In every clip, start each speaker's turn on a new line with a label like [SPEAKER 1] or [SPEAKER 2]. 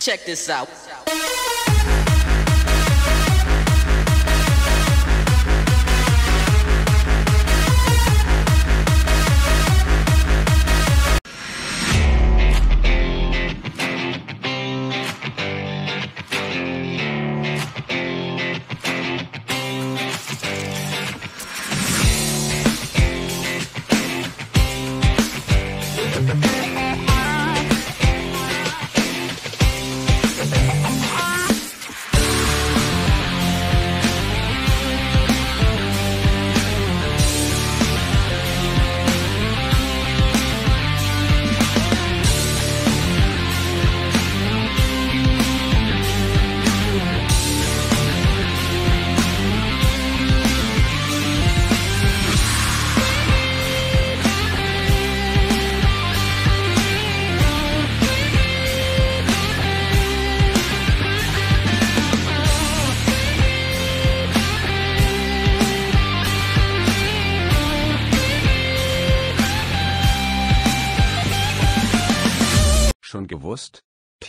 [SPEAKER 1] Check this out.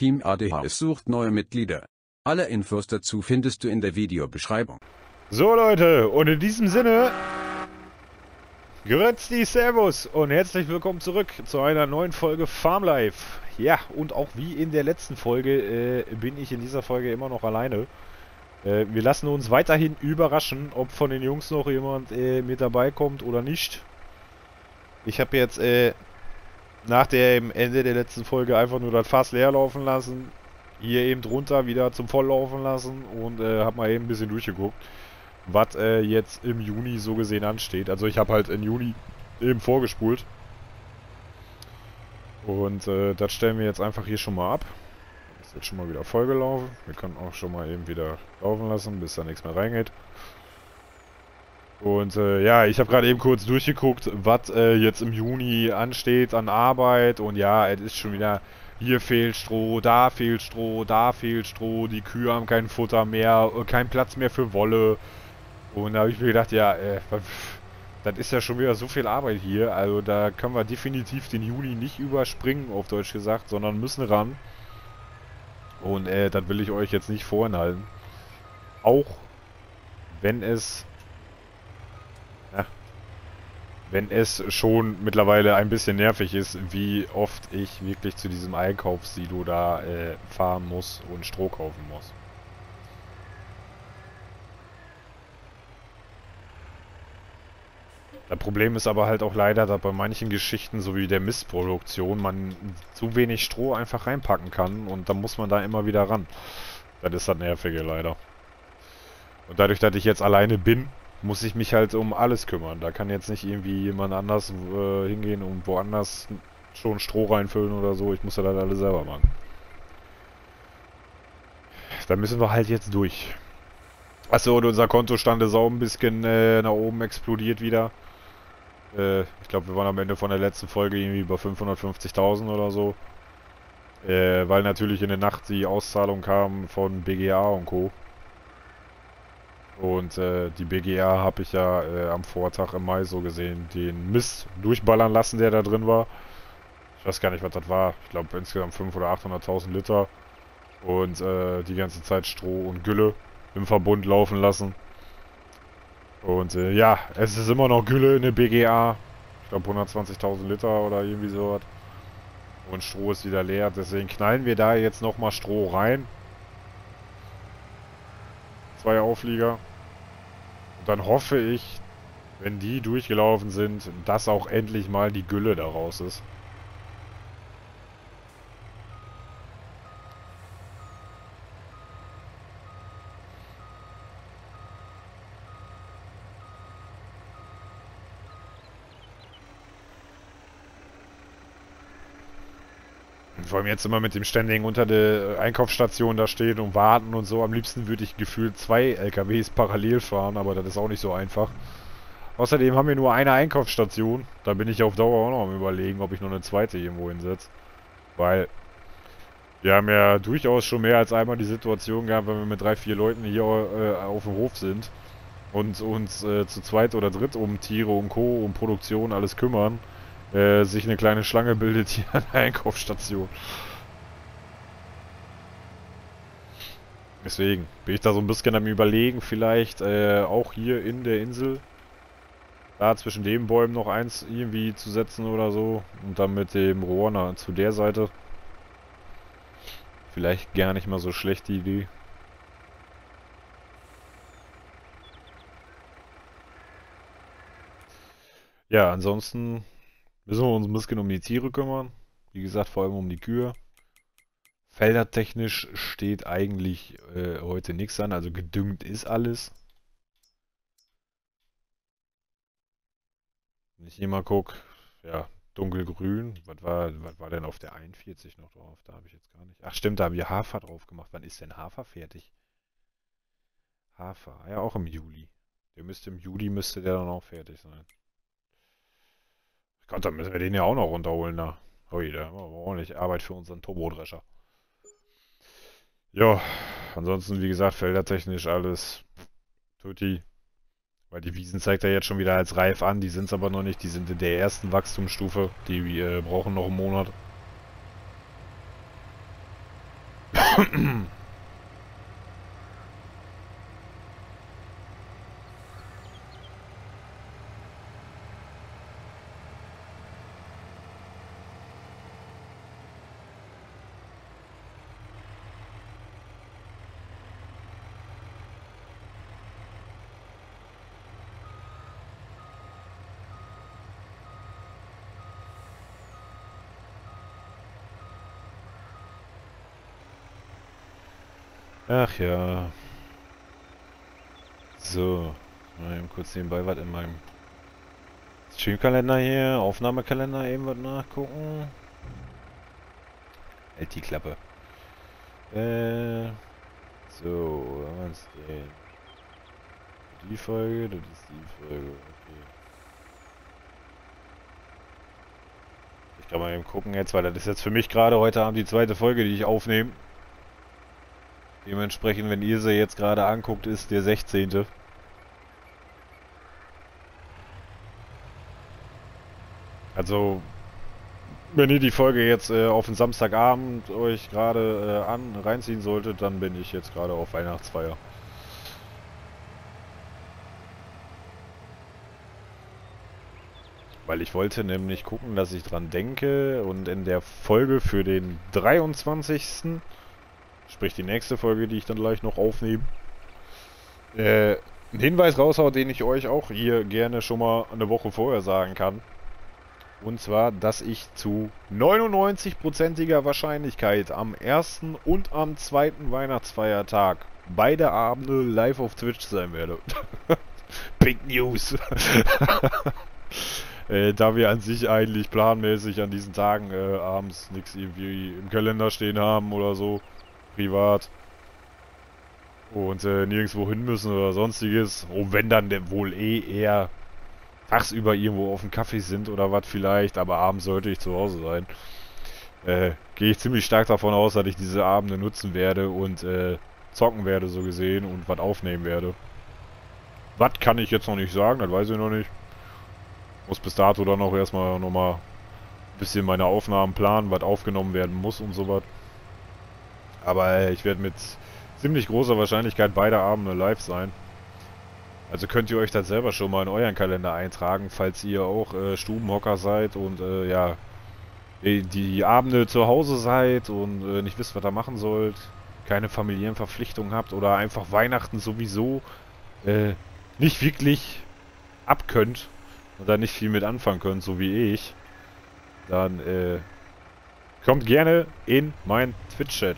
[SPEAKER 2] Team ADHS sucht neue Mitglieder. Alle Infos dazu findest du in der Videobeschreibung.
[SPEAKER 3] So Leute, und in diesem Sinne, Grüezi Servus und herzlich willkommen zurück zu einer neuen Folge Farm Life. Ja, und auch wie in der letzten Folge äh, bin ich in dieser Folge immer noch alleine. Äh, wir lassen uns weiterhin überraschen, ob von den Jungs noch jemand äh, mit dabei kommt oder nicht. Ich habe jetzt äh, nach dem Ende der letzten Folge einfach nur das Fass leer laufen lassen. Hier eben drunter wieder zum Volllaufen lassen und äh, hab mal eben ein bisschen durchgeguckt, was äh, jetzt im Juni so gesehen ansteht. Also ich habe halt im Juni eben vorgespult. Und äh, das stellen wir jetzt einfach hier schon mal ab. Ist jetzt schon mal wieder vollgelaufen. Wir können auch schon mal eben wieder laufen lassen, bis da nichts mehr reingeht. Und äh, ja, ich habe gerade eben kurz durchgeguckt, was äh, jetzt im Juni ansteht an Arbeit. Und ja, es ist schon wieder, hier fehlt Stroh, da fehlt Stroh, da fehlt Stroh, die Kühe haben kein Futter mehr, äh, kein Platz mehr für Wolle. Und da habe ich mir gedacht, ja, äh, das ist ja schon wieder so viel Arbeit hier. Also da können wir definitiv den Juni nicht überspringen, auf Deutsch gesagt, sondern müssen ran. Und äh, das will ich euch jetzt nicht vorenthalten. Auch wenn es wenn es schon mittlerweile ein bisschen nervig ist, wie oft ich wirklich zu diesem Einkaufssilo da äh, fahren muss und Stroh kaufen muss. Das Problem ist aber halt auch leider, dass bei manchen Geschichten, so wie der Mistproduktion, man zu wenig Stroh einfach reinpacken kann und dann muss man da immer wieder ran. Das ist das Nervige leider. Und dadurch, dass ich jetzt alleine bin, muss ich mich halt um alles kümmern. Da kann jetzt nicht irgendwie jemand anders äh, hingehen und woanders schon Stroh reinfüllen oder so. Ich muss ja dann alles selber machen. Da müssen wir halt jetzt durch. Achso, und unser Kontostand ist auch ein bisschen äh, nach oben explodiert wieder. Äh, ich glaube, wir waren am Ende von der letzten Folge irgendwie bei 550.000 oder so. Äh, weil natürlich in der Nacht die Auszahlung kam von BGA und Co. Und äh, die BGA habe ich ja äh, am Vortag im Mai so gesehen, den Mist durchballern lassen, der da drin war. Ich weiß gar nicht, was das war. Ich glaube insgesamt 500.000 oder 800.000 Liter. Und äh, die ganze Zeit Stroh und Gülle im Verbund laufen lassen. Und äh, ja, es ist immer noch Gülle in der BGA. Ich glaube 120.000 Liter oder irgendwie sowas. Und Stroh ist wieder leer. Deswegen knallen wir da jetzt nochmal Stroh rein. Zwei Auflieger. Und dann hoffe ich, wenn die durchgelaufen sind, dass auch endlich mal die Gülle daraus ist. Vor allem jetzt immer mit dem ständigen unter der Einkaufsstation da stehen und warten und so. Am liebsten würde ich gefühlt zwei LKWs parallel fahren, aber das ist auch nicht so einfach. Außerdem haben wir nur eine Einkaufsstation. Da bin ich auf Dauer auch noch am überlegen, ob ich noch eine zweite irgendwo hinsetze. Weil wir haben ja durchaus schon mehr als einmal die Situation gehabt, wenn wir mit drei, vier Leuten hier äh, auf dem Hof sind und uns äh, zu zweit oder dritt um Tiere und Co. um Produktion alles kümmern äh, sich eine kleine Schlange bildet hier an der Einkaufsstation. Deswegen bin ich da so ein bisschen am überlegen, vielleicht äh, auch hier in der Insel da zwischen den Bäumen noch eins irgendwie zu setzen oder so und dann mit dem Rohr zu der Seite. Vielleicht gar nicht mal so schlecht die Idee. Ja, ansonsten müssen wir uns ein bisschen um die Tiere kümmern. Wie gesagt, vor allem um die Kühe. Feldertechnisch steht eigentlich äh, heute nichts an, also gedüngt ist alles. Wenn ich hier mal gucke, ja, dunkelgrün. Was war, was war denn auf der 41 noch drauf? Da habe ich jetzt gar nicht. Ach stimmt, da haben wir Hafer drauf gemacht. Wann ist denn Hafer fertig? Hafer, ja auch im Juli. Der müsste im Juli müsste der dann auch fertig sein. Gott, dann müssen wir den ja auch noch runterholen da. Ui, da haben wir ordentlich Arbeit für unseren Turbodrescher. Ja, ansonsten wie gesagt, feldertechnisch alles tutti. Weil die Wiesen zeigt er jetzt schon wieder als reif an, die sind es aber noch nicht, die sind in der ersten Wachstumsstufe, die äh, brauchen noch einen Monat. Ach ja. So. Mal eben kurz nebenbei was in meinem Streamkalender hier, Aufnahmekalender eben was nachgucken. Hält die Klappe. Äh. So, was denn? Die Folge, das ist die Folge, okay. Ich kann mal eben gucken jetzt, weil das ist jetzt für mich gerade heute Abend die zweite Folge, die ich aufnehme. Dementsprechend, wenn ihr sie jetzt gerade anguckt, ist der 16. Also, wenn ihr die Folge jetzt äh, auf den Samstagabend euch gerade äh, an reinziehen solltet, dann bin ich jetzt gerade auf Weihnachtsfeier. Weil ich wollte nämlich gucken, dass ich dran denke und in der Folge für den 23. Sprich die nächste Folge, die ich dann gleich noch aufnehme. Äh, einen Hinweis raushaut, den ich euch auch hier gerne schon mal eine Woche vorher sagen kann. Und zwar, dass ich zu 99%iger Wahrscheinlichkeit am ersten und am zweiten Weihnachtsfeiertag beide Abende live auf Twitch sein werde. Big News! äh, da wir an sich eigentlich planmäßig an diesen Tagen äh, abends nichts irgendwie im Kalender stehen haben oder so, privat. Und äh, nirgendwo hin müssen oder sonstiges. Und wenn dann wohl eh eher tagsüber irgendwo auf dem Kaffee sind oder was vielleicht, aber abends sollte ich zu Hause sein. Äh, gehe ich ziemlich stark davon aus, dass ich diese Abende nutzen werde und äh, zocken werde, so gesehen, und was aufnehmen werde. Was kann ich jetzt noch nicht sagen, das weiß ich noch nicht. Muss bis dato dann auch erstmal nochmal ein bisschen meine Aufnahmen planen, was aufgenommen werden muss und so was. Aber ich werde mit ziemlich großer Wahrscheinlichkeit beide Abende live sein. Also könnt ihr euch das selber schon mal in euren Kalender eintragen, falls ihr auch äh, Stubenhocker seid und äh, ja, die Abende zu Hause seid und äh, nicht wisst, was ihr machen sollt, keine familiären Verpflichtungen habt oder einfach Weihnachten sowieso äh, nicht wirklich abkönnt und da nicht viel mit anfangen könnt, so wie ich, dann äh, kommt gerne in mein Twitch-Chat.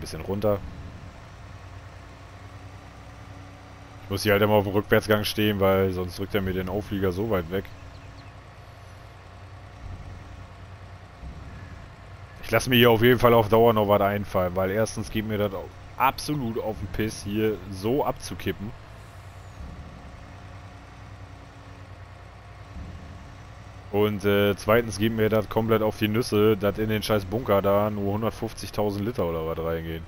[SPEAKER 3] Bisschen runter. Ich muss hier halt immer auf dem Rückwärtsgang stehen, weil sonst drückt er mir den Auflieger so weit weg. Ich lasse mir hier auf jeden Fall auf Dauer noch was einfallen, weil erstens geht mir das absolut auf den Piss, hier so abzukippen. Und äh, zweitens geben wir das komplett auf die Nüsse, dass in den scheiß Bunker da nur 150.000 Liter oder was reingehen.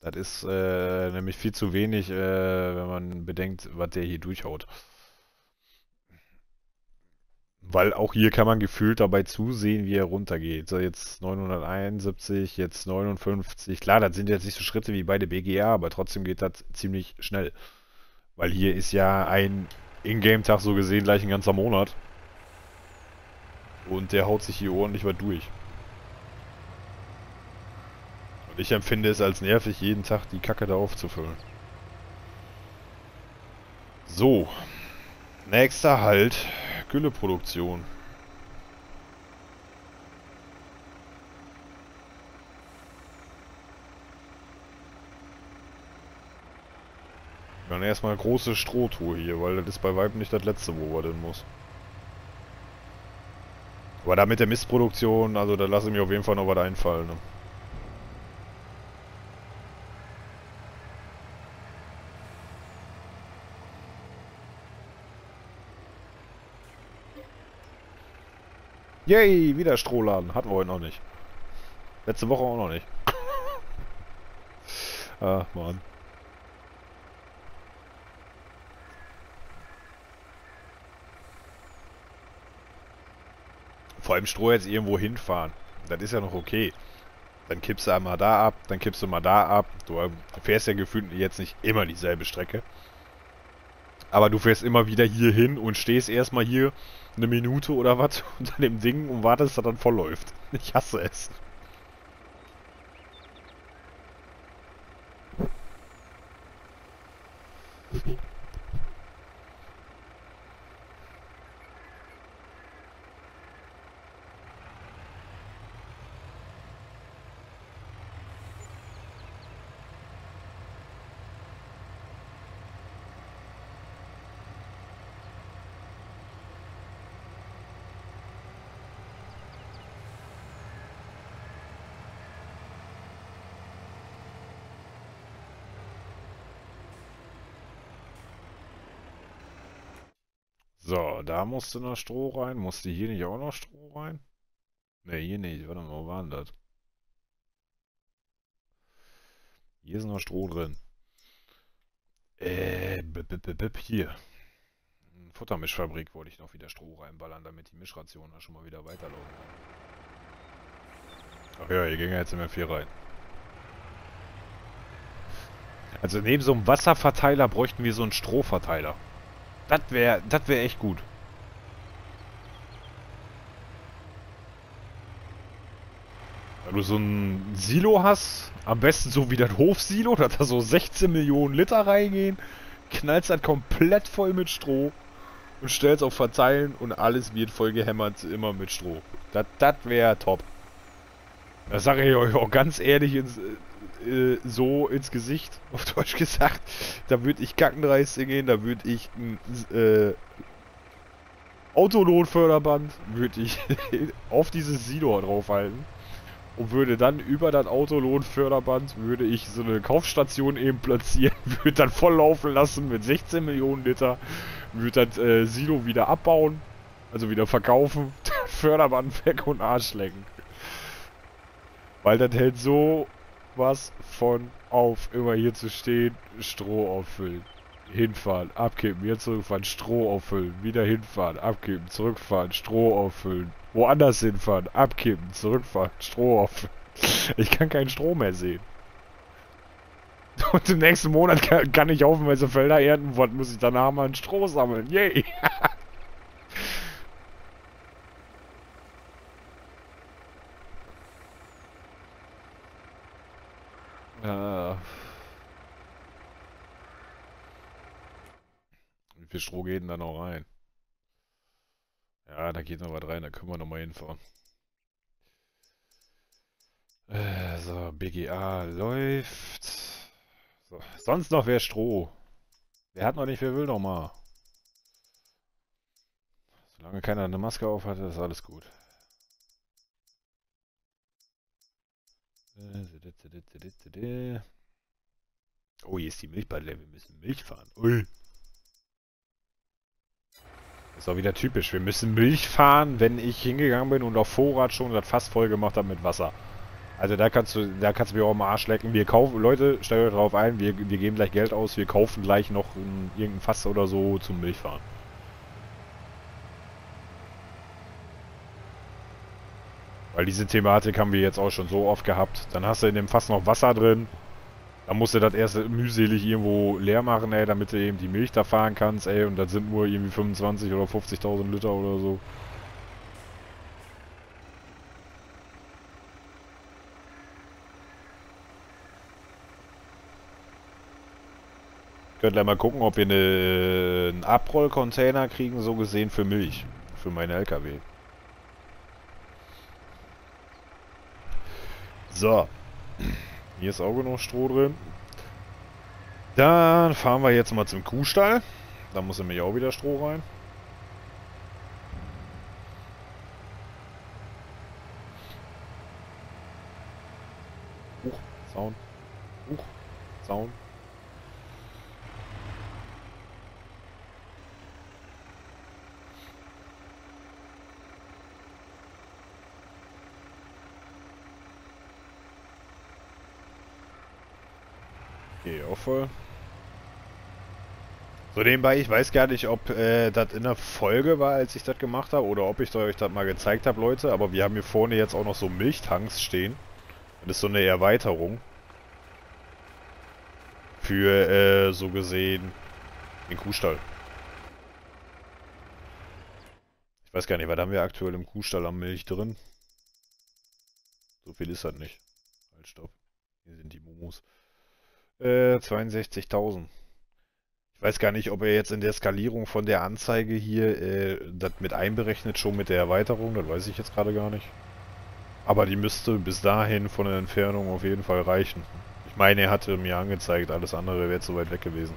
[SPEAKER 3] Das ist äh, nämlich viel zu wenig, äh, wenn man bedenkt, was der hier durchhaut. Weil auch hier kann man gefühlt dabei zusehen, wie er runtergeht. So jetzt 971, jetzt 59. Klar, das sind jetzt nicht so Schritte wie bei der BGA, aber trotzdem geht das ziemlich schnell. Weil hier ist ja ein Ingame-Tag so gesehen gleich ein ganzer Monat. Und der haut sich hier ordentlich was durch. Und ich empfinde es als nervig, jeden Tag die Kacke da aufzufüllen. So. Nächster Halt. Gülleproduktion. Dann erstmal eine große Strohtour hier, weil das ist bei Weitem nicht das letzte, wo wir denn muss. Aber da mit der Mistproduktion, also da lasse ich mir auf jeden Fall noch was einfallen. Ne? Yay, wieder Strohladen. Hatten wir heute noch nicht. Letzte Woche auch noch nicht. ah, Mann. Vor allem Stroh jetzt irgendwo hinfahren. Das ist ja noch okay. Dann kippst du einmal da ab, dann kippst du mal da ab. Du fährst ja gefühlt jetzt nicht immer dieselbe Strecke. Aber du fährst immer wieder hier hin und stehst erstmal hier eine Minute oder was unter dem Ding und wartest, dass dann voll. Ich hasse es. So, da musste noch Stroh rein. Musste hier nicht auch noch Stroh rein? Ne, hier nicht. Warte mal, wo war denn das? Hier ist noch Stroh drin. Äh, bip, bip, bip, hier. Futtermischfabrik wollte ich noch wieder Stroh reinballern, damit die Mischrationen schon mal wieder weiterlaufen. Ach ja, hier ging ja jetzt immer viel rein. Also neben so einem Wasserverteiler bräuchten wir so einen Strohverteiler. Das wäre das wär echt gut. Du so ein Silo hast, am besten so wie das Hofsilo, dass da so 16 Millionen Liter reingehen, knallst das komplett voll mit Stroh und stellst auf Verteilen und alles wird voll gehämmert, immer mit Stroh. Das wäre top. Das sage ich euch auch ganz ehrlich ins, äh, so ins Gesicht, auf Deutsch gesagt. Da würde ich Kackenreiste gehen, da würde ich äh, Autolohnförderband würde ich auf dieses Silo draufhalten und würde dann über das Autolohnförderband würde ich so eine Kaufstation eben platzieren, würde dann voll laufen lassen mit 16 Millionen Liter, würde das äh, Silo wieder abbauen, also wieder verkaufen, Förderband weg und Arsch lecken. Weil das hält so was von auf, immer hier zu stehen, Stroh auffüllen. Hinfahren, abkippen, wieder zurückfahren, Stroh auffüllen, wieder hinfahren, abkippen, zurückfahren, Stroh auffüllen, woanders hinfahren, abkippen, zurückfahren, Stroh auffüllen. Ich kann keinen Strom mehr sehen. Und im nächsten Monat kann, kann ich haufenweise Felder ernten, was muss ich danach mal ein Stroh sammeln? Yay! wie viel Stroh geht denn da noch rein? Ja, da geht noch was rein, da können wir noch mal hinfahren. Äh, so, BGA läuft. So, sonst noch wer Stroh. Wer hat noch nicht, wer will noch mal. Solange keiner eine Maske auf hat, ist alles gut. Oh, hier ist die Milchbadle. Wir müssen Milch fahren. Ui. Ist auch wieder typisch. Wir müssen Milch fahren, wenn ich hingegangen bin und auf Vorrat schon das Fass voll gemacht habe mit Wasser. Also da kannst du, da kannst du mir auch mal Arsch lecken. Wir kaufen, Leute, stellt euch drauf ein, wir, wir geben gleich Geld aus, wir kaufen gleich noch ein, irgendein Fass oder so zum Milchfahren. Weil diese Thematik haben wir jetzt auch schon so oft gehabt. Dann hast du in dem Fass noch Wasser drin. Dann musst du das erst mühselig irgendwo leer machen, ey, damit du eben die Milch da fahren kannst, ey. Und das sind nur irgendwie 25 oder 50.000 Liter oder so. Könnt ihr mal gucken, ob wir eine, einen Abrollcontainer kriegen, so gesehen für Milch. Für meine LKW. So. Hier ist auch genug Stroh drin. Dann fahren wir jetzt mal zum Kuhstall. Da muss nämlich auch wieder Stroh rein. Huch, Zaun. Huch, Zaun. Okay, auch voll. So nebenbei, ich weiß gar nicht, ob äh, das in der Folge war, als ich das gemacht habe, oder ob ich euch das mal gezeigt habe, Leute. Aber wir haben hier vorne jetzt auch noch so Milchtanks stehen. Das ist so eine Erweiterung. Für, äh, so gesehen, den Kuhstall. Ich weiß gar nicht, was haben wir aktuell im Kuhstall am Milch drin? So viel ist das nicht. Halt, stopp. Hier sind die Mumus. Äh, 62.000. Ich weiß gar nicht, ob er jetzt in der Skalierung von der Anzeige hier äh, das mit einberechnet, schon mit der Erweiterung, das weiß ich jetzt gerade gar nicht. Aber die müsste bis dahin von der Entfernung auf jeden Fall reichen. Ich meine, er hatte mir angezeigt, alles andere wäre zu weit weg gewesen.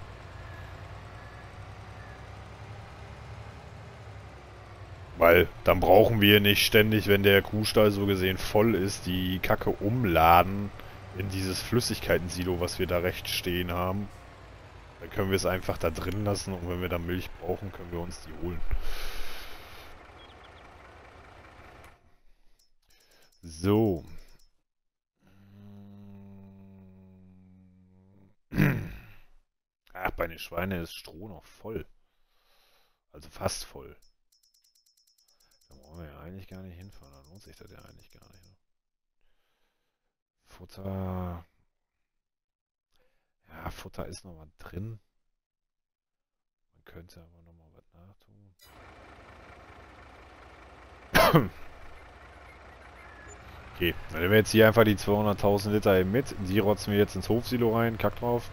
[SPEAKER 3] Weil dann brauchen wir nicht ständig, wenn der Kuhstall so gesehen voll ist, die Kacke umladen in dieses Flüssigkeiten-Silo, was wir da rechts stehen haben. Dann können wir es einfach da drin lassen und wenn wir da Milch brauchen, können wir uns die holen. So. Ach, bei den Schweinen ist Stroh noch voll. Also fast voll. Da brauchen wir ja eigentlich gar nicht hinfahren. Da lohnt sich das ja eigentlich gar nicht. Futter. Ja, Futter ist noch mal drin. Man könnte aber noch mal was nachtun. okay, dann nehmen wir jetzt hier einfach die 200.000 Liter eben mit. Die rotzen wir jetzt ins Hofsilo rein. Kack drauf.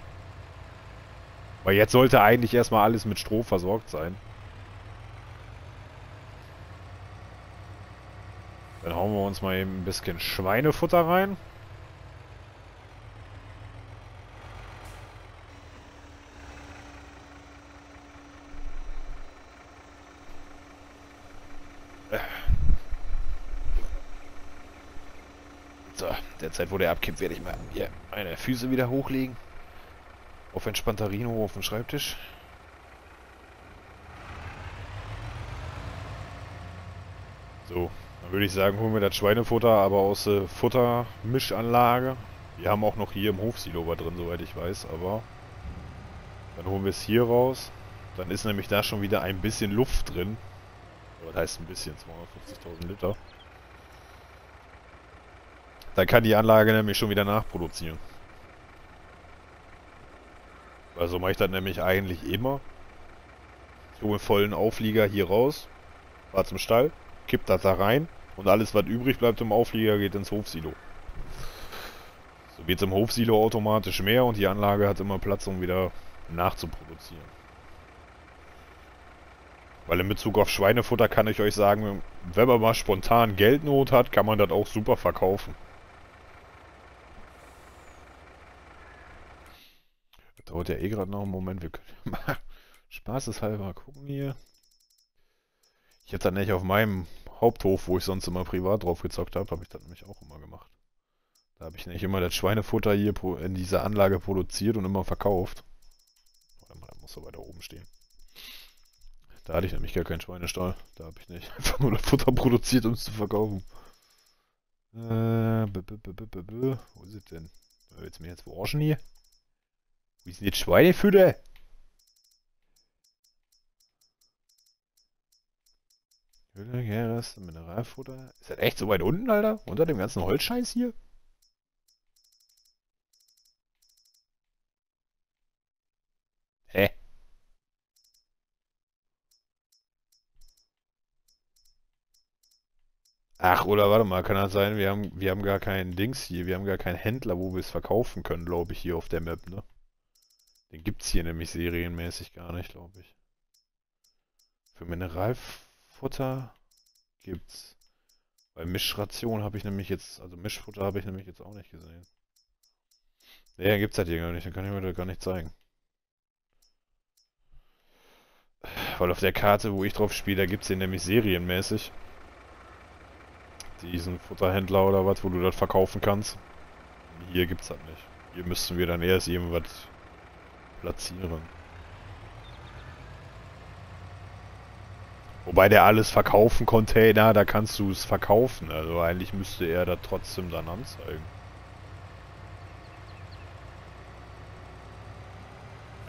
[SPEAKER 3] Weil jetzt sollte eigentlich erstmal alles mit Stroh versorgt sein. Dann hauen wir uns mal eben ein bisschen Schweinefutter rein. Zeit, wo der abkippt, werde ich mal hier meine Füße wieder hochlegen. Auf entspannter Rino auf dem Schreibtisch. So, dann würde ich sagen, holen wir das Schweinefutter, aber aus der Futtermischanlage. Wir haben auch noch hier im Hofsilo was drin, soweit ich weiß, aber dann holen wir es hier raus. Dann ist nämlich da schon wieder ein bisschen Luft drin. Das heißt ein bisschen, 250.000 Liter. Da kann die Anlage nämlich schon wieder nachproduzieren. Also mache ich das nämlich eigentlich immer. Ich hole vollen Auflieger hier raus, fahr zum Stall, kipp das da rein und alles was übrig bleibt im Auflieger geht ins Hofsilo. So wird es im Hofsilo automatisch mehr und die Anlage hat immer Platz, um wieder nachzuproduzieren. Weil in Bezug auf Schweinefutter kann ich euch sagen, wenn man mal spontan Geldnot hat, kann man das auch super verkaufen. Dauert ja eh gerade noch einen Moment. Wir können mal spaßeshalber gucken hier. Ich hätte dann nicht auf meinem Haupthof, wo ich sonst immer privat drauf gezockt habe, habe ich das nämlich auch immer gemacht. Da habe ich nicht immer das Schweinefutter hier in dieser Anlage produziert und immer verkauft. Warte mal, muss so weiter oben stehen. Da hatte ich nämlich gar keinen Schweinestall. Da habe ich nicht einfach nur das Futter produziert, um es zu verkaufen. Äh, b -b -b -b -b -b. Wo ist es denn? Willst du mich jetzt verarschen hier? Ist denn jetzt Schweinefütter? Hülle, Gäres, Mineralfutter. Ist das echt so weit unten, Alter? Unter dem ganzen Holzscheiß hier? Hä? Ach, oder warte mal, kann das sein, wir haben, wir haben gar keinen Dings hier, wir haben gar keinen Händler, wo wir es verkaufen können, glaube ich, hier auf der Map, ne? Den gibt's hier nämlich serienmäßig gar nicht, glaube ich. Für Mineralfutter gibt's. Bei Mischration habe ich nämlich jetzt, also Mischfutter habe ich nämlich jetzt auch nicht gesehen. Nee, gibt's halt hier gar nicht, dann kann ich mir das gar nicht zeigen. Weil auf der Karte, wo ich drauf spiele, da gibt's den nämlich serienmäßig diesen Futterhändler oder was, wo du das verkaufen kannst. Hier gibt's das nicht. Hier müssten wir dann erst irgendwas platzieren. Wobei der alles verkaufen Container, da kannst du es verkaufen. Also eigentlich müsste er da trotzdem dann anzeigen.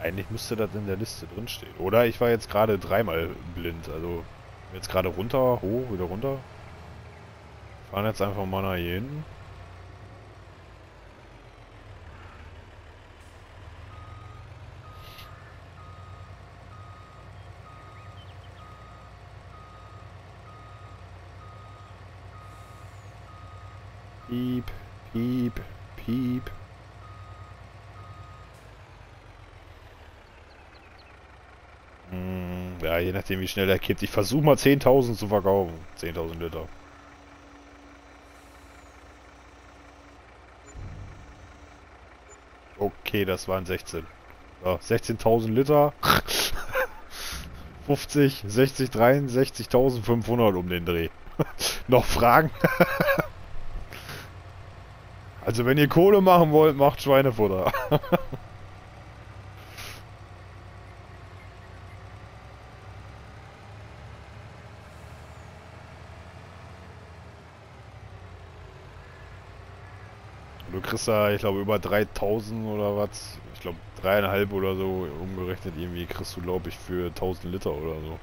[SPEAKER 3] Eigentlich müsste das in der Liste drinstehen. Oder ich war jetzt gerade dreimal blind. Also jetzt gerade runter, hoch, wieder runter. Fahren jetzt einfach mal nach hier hinten. Piep, piep, piep. Hm, ja, je nachdem wie schnell er kippt. Ich versuche mal 10.000 zu verkaufen. 10.000 Liter. Okay, das waren 16. So, 16.000 Liter. 50, 60, 63.500 um den Dreh. Noch Fragen? also wenn ihr Kohle machen wollt, macht Schweinefutter. Du kriegst da, ich glaube, über 3000 oder was. Ich glaube, dreieinhalb oder so umgerechnet irgendwie kriegst du, glaube ich, für 1000 Liter oder so.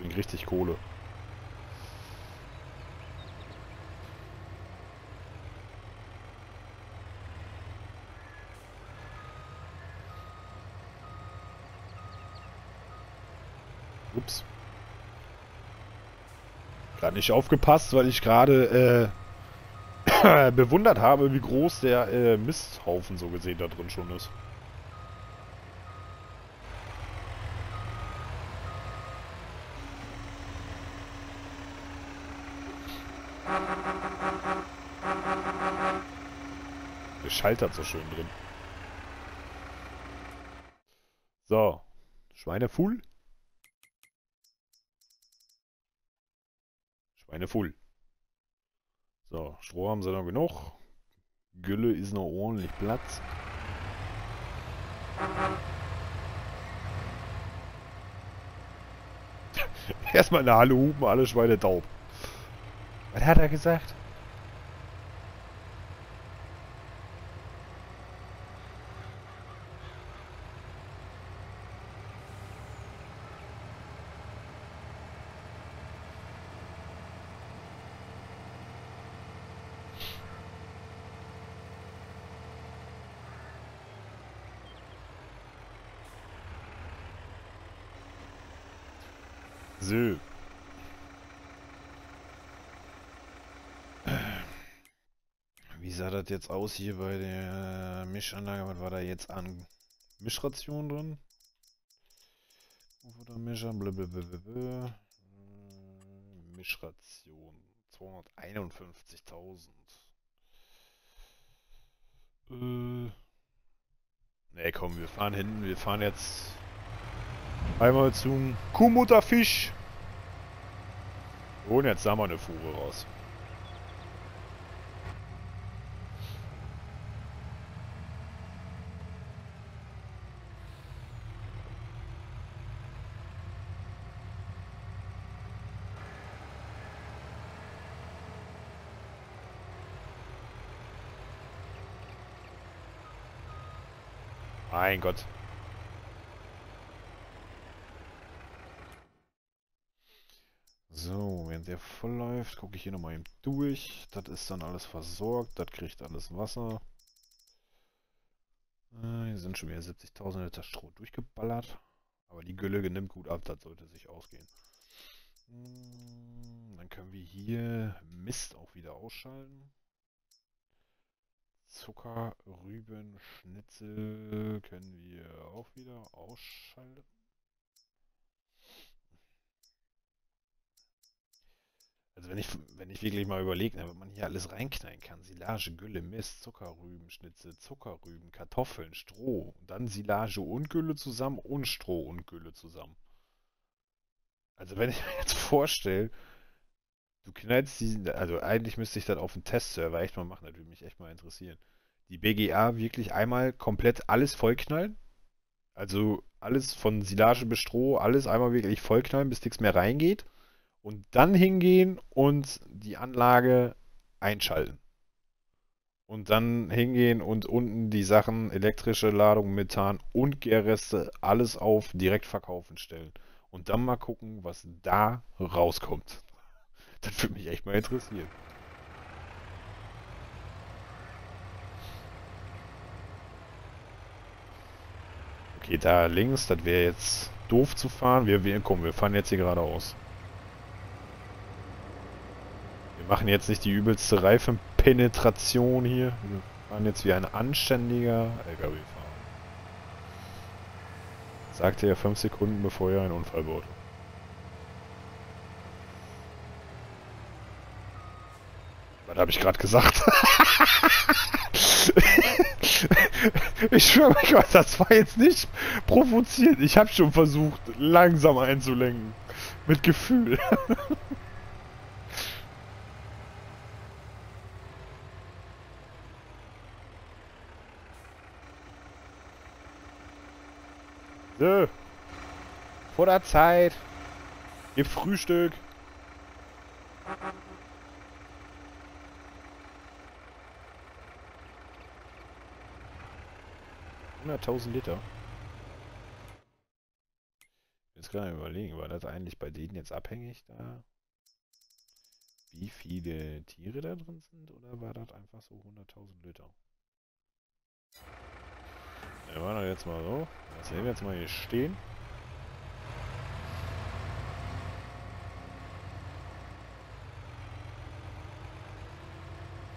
[SPEAKER 3] Bringt richtig Kohle. Ups. Gerade nicht aufgepasst, weil ich gerade äh, bewundert habe, wie groß der äh, Misthaufen so gesehen da drin schon ist. Der schaltert so schön drin. So. Schweine full. Schweine full. So, Stroh haben sie noch genug. Gülle ist noch ordentlich Platz. Erstmal eine Halle hupen, alle Schweine taub. Was hat er gesagt? So. Wie sah das jetzt aus hier bei der Mischanlage? Was war da jetzt an Mischration drin? Futtermischer, blablabla. Mischration. 251.000. Äh. Ne, komm, wir fahren hin. Wir fahren jetzt einmal zum Kuhmutterfisch. Und jetzt haben wir eine Fuhre raus. Mein Gott. So, während der voll läuft, gucke ich hier nochmal eben durch. Das ist dann alles versorgt, das kriegt alles Wasser. Äh, hier sind schon wieder 70.000 Liter Stroh durchgeballert. Aber die Gülle nimmt gut ab, das sollte sich ausgehen. Hm, dann können wir hier Mist auch wieder ausschalten. Zucker, Rüben, Schnitzel können wir auch wieder ausschalten. Also wenn ich, wenn ich wirklich mal überlege, ne, wenn man hier alles reinknallen kann, Silage, Gülle, Mist, Zuckerrüben, Schnitzel, Zuckerrüben, Kartoffeln, Stroh, und dann Silage und Gülle zusammen und Stroh und Gülle zusammen. Also wenn ich mir jetzt vorstelle, du knallst diesen, also eigentlich müsste ich das auf dem Testserver echt mal machen, das würde mich echt mal interessieren. Die BGA wirklich einmal komplett alles vollknallen, also alles von Silage bis Stroh, alles einmal wirklich vollknallen, bis nichts mehr reingeht und dann hingehen und die Anlage einschalten. Und dann hingehen und unten die Sachen, elektrische Ladung, Methan und Gärreste, alles auf Direktverkaufen stellen. Und dann mal gucken, was da rauskommt. Das würde mich echt mal interessieren. Okay, da links, das wäre jetzt doof zu fahren. Wir, wir, komm, wir fahren jetzt hier geradeaus machen jetzt nicht die übelste Reifenpenetration hier. Wir fahren jetzt wie ein anständiger LKW-Fahrer. Sagte er fünf Sekunden bevor er einen Unfall baute. Was habe ich gerade gesagt? ich schwöre mein Gott, das war jetzt nicht provoziert. Ich habe schon versucht, langsam einzulenken. Mit Gefühl. So. Vor der Zeit. Gib Frühstück. Hunderttausend Liter. Jetzt gerade überlegen, war das eigentlich bei denen jetzt abhängig da? Wie viele Tiere da drin sind? Oder war das einfach so 100.000 Liter? Wir machen das jetzt mal so. Lassen wir jetzt mal hier stehen.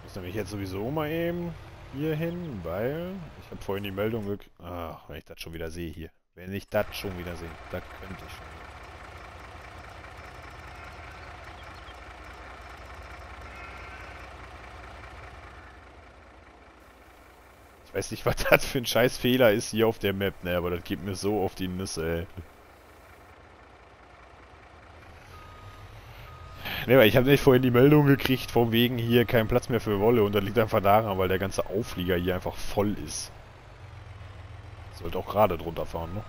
[SPEAKER 3] Muss nämlich jetzt sowieso mal eben hier hin, weil ich habe vorhin die Meldung gekriegt. Ach, wenn ich das schon wieder sehe hier. Wenn ich das schon wieder sehe, da könnte ich schon. Ich weiß nicht, was das für ein scheiß Fehler ist hier auf der Map, ne, aber das geht mir so auf die Nüsse, ey. Ne, weil ich habe nicht vorhin die Meldung gekriegt, von wegen hier kein Platz mehr für Wolle und das liegt einfach daran, weil der ganze Auflieger hier einfach voll ist. Sollte auch gerade drunter fahren, ne?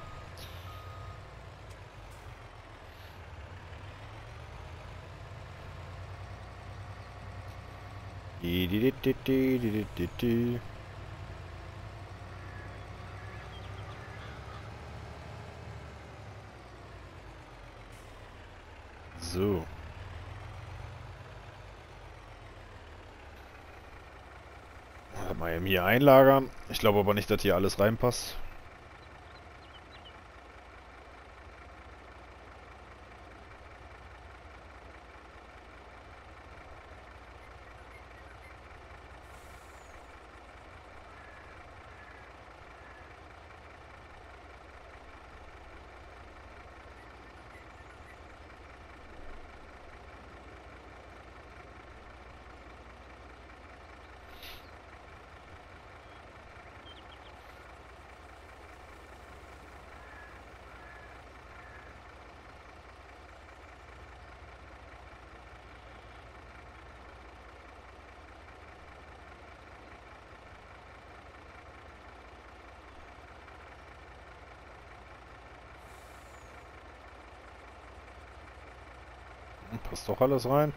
[SPEAKER 3] Die, die, die, die, die, die, die. So. Mal hier einlagern. Ich glaube aber nicht, dass hier alles reinpasst. Alles rein.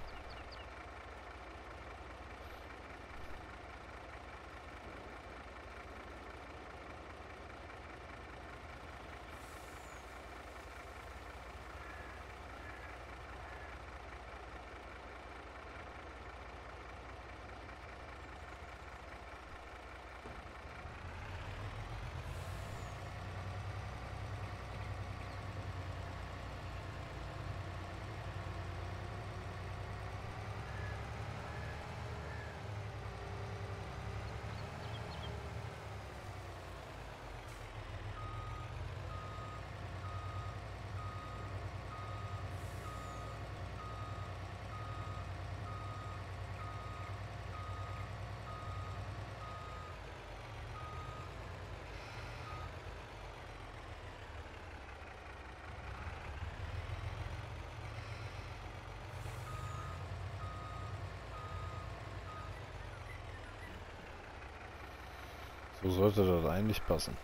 [SPEAKER 3] So sollte das eigentlich passen.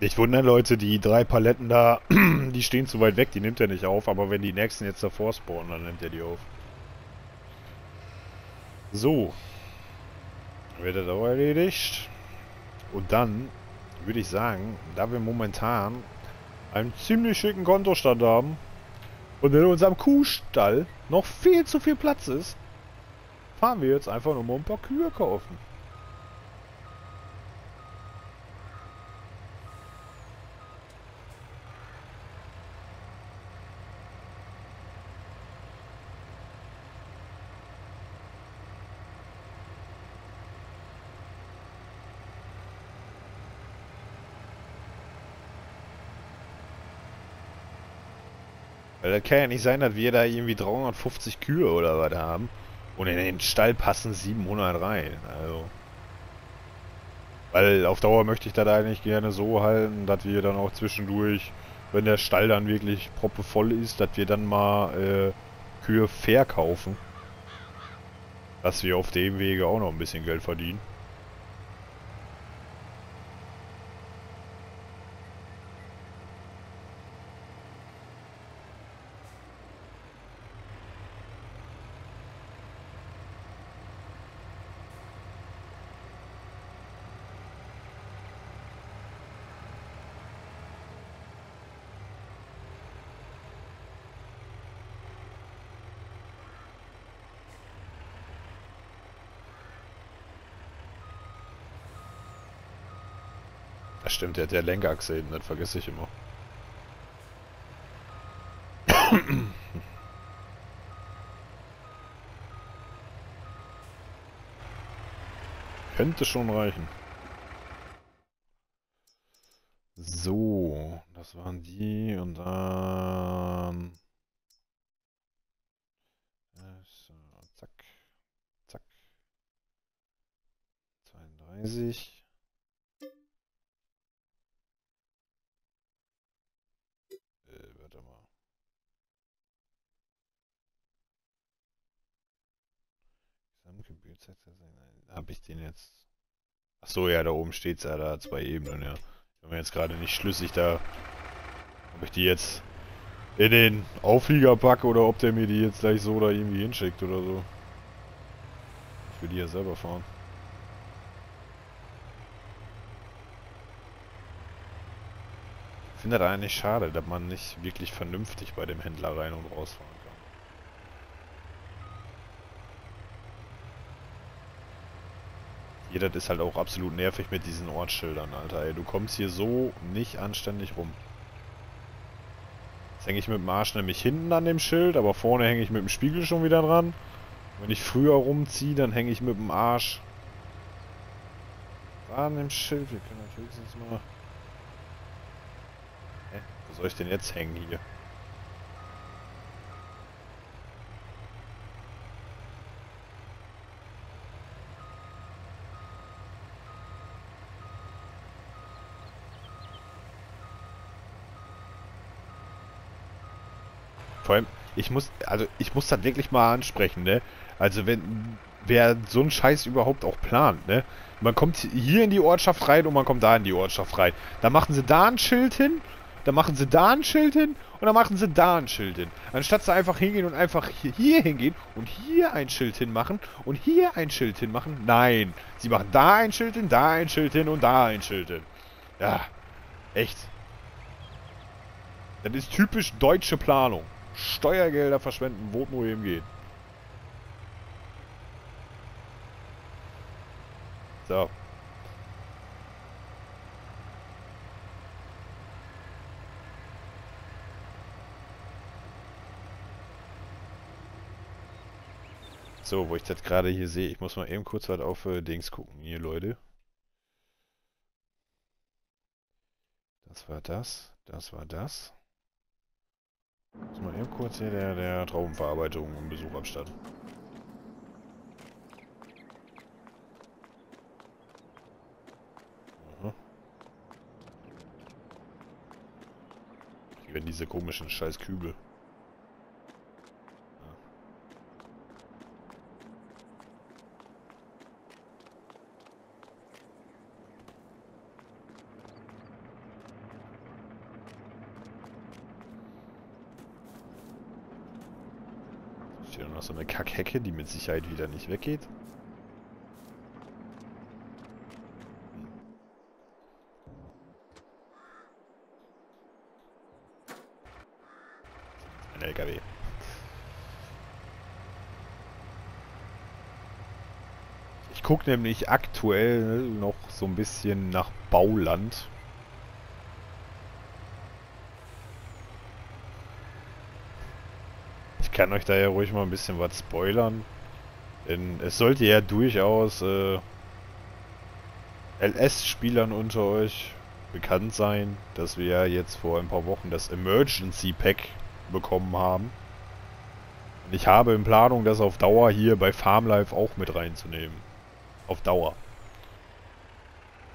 [SPEAKER 3] Ich wundere Leute, die drei Paletten da, die stehen zu weit weg, die nimmt er nicht auf, aber wenn die nächsten jetzt davor spawnen, dann nimmt er die auf. So. Wird das auch erledigt. Und dann würde ich sagen, da wir momentan einen ziemlich schicken Kontostand haben und in unserem Kuhstall noch viel zu viel Platz ist, fahren wir jetzt einfach nur mal ein paar Kühe kaufen. Weil das kann ja nicht sein, dass wir da irgendwie 350 Kühe oder was haben. Und in den Stall passen 700 rein. Also. Weil auf Dauer möchte ich das eigentlich gerne so halten, dass wir dann auch zwischendurch, wenn der Stall dann wirklich proppevoll ist, dass wir dann mal äh, Kühe verkaufen. Dass wir auf dem Wege auch noch ein bisschen Geld verdienen. Stimmt, der hat ja Lenkerachse hinten, das vergesse ich immer. Könnte schon reichen. So, das waren die und dann... So, zack, zack. 32. Habe ich den jetzt... Ach so, ja, da oben steht's ja, da zwei Ebenen, ja. Ich bin mir jetzt gerade nicht schlüssig da, ob ich die jetzt in den Auflieger packe oder ob der mir die jetzt gleich so da irgendwie hinschickt oder so. Ich will die ja selber fahren. Ich finde das eigentlich schade, dass man nicht wirklich vernünftig bei dem Händler rein und rausfahren Hier, das ist halt auch absolut nervig mit diesen Ortsschildern, Alter. Ey, du kommst hier so nicht anständig rum. Jetzt hänge ich mit dem Arsch nämlich hinten an dem Schild, aber vorne hänge ich mit dem Spiegel schon wieder dran. Wenn ich früher rumziehe, dann hänge ich mit dem Arsch an dem Schild. Wir können natürlich höchstens mal... Hä? Wo soll ich denn jetzt hängen hier? Vor allem, ich muss, also ich muss das wirklich mal ansprechen, ne? Also wenn, wer so einen Scheiß überhaupt auch plant, ne? Man kommt hier in die Ortschaft rein und man kommt da in die Ortschaft rein. Da machen sie da ein Schild hin, da machen sie da ein Schild hin und dann machen sie da ein Schild hin. Anstatt sie einfach hingehen und einfach hier, hier hingehen und hier ein Schild hinmachen und hier ein Schild hinmachen. Nein, sie machen da ein Schild hin, da ein Schild hin und da ein Schild hin. Ja, echt. Das ist typisch deutsche Planung. Steuergelder verschwenden, wo nur eben geht. So. So, wo ich das gerade hier sehe, ich muss mal eben kurz was auf äh, Dings gucken hier, Leute. Das war das, das war das. Muss mal eben kurz hier der, der Traubenverarbeitung einen Besuch. Hier werden diese komischen scheiß Kübel. steht Kackhecke, die mit Sicherheit wieder nicht weggeht. Ein LKW. Ich gucke nämlich aktuell noch so ein bisschen nach Bauland. Kann euch da ja ruhig mal ein bisschen was spoilern. Denn es sollte ja durchaus äh, LS-Spielern unter euch bekannt sein, dass wir ja jetzt vor ein paar Wochen das Emergency Pack bekommen haben. Und ich habe in Planung, das auf Dauer hier bei FarmLife auch mit reinzunehmen. Auf Dauer.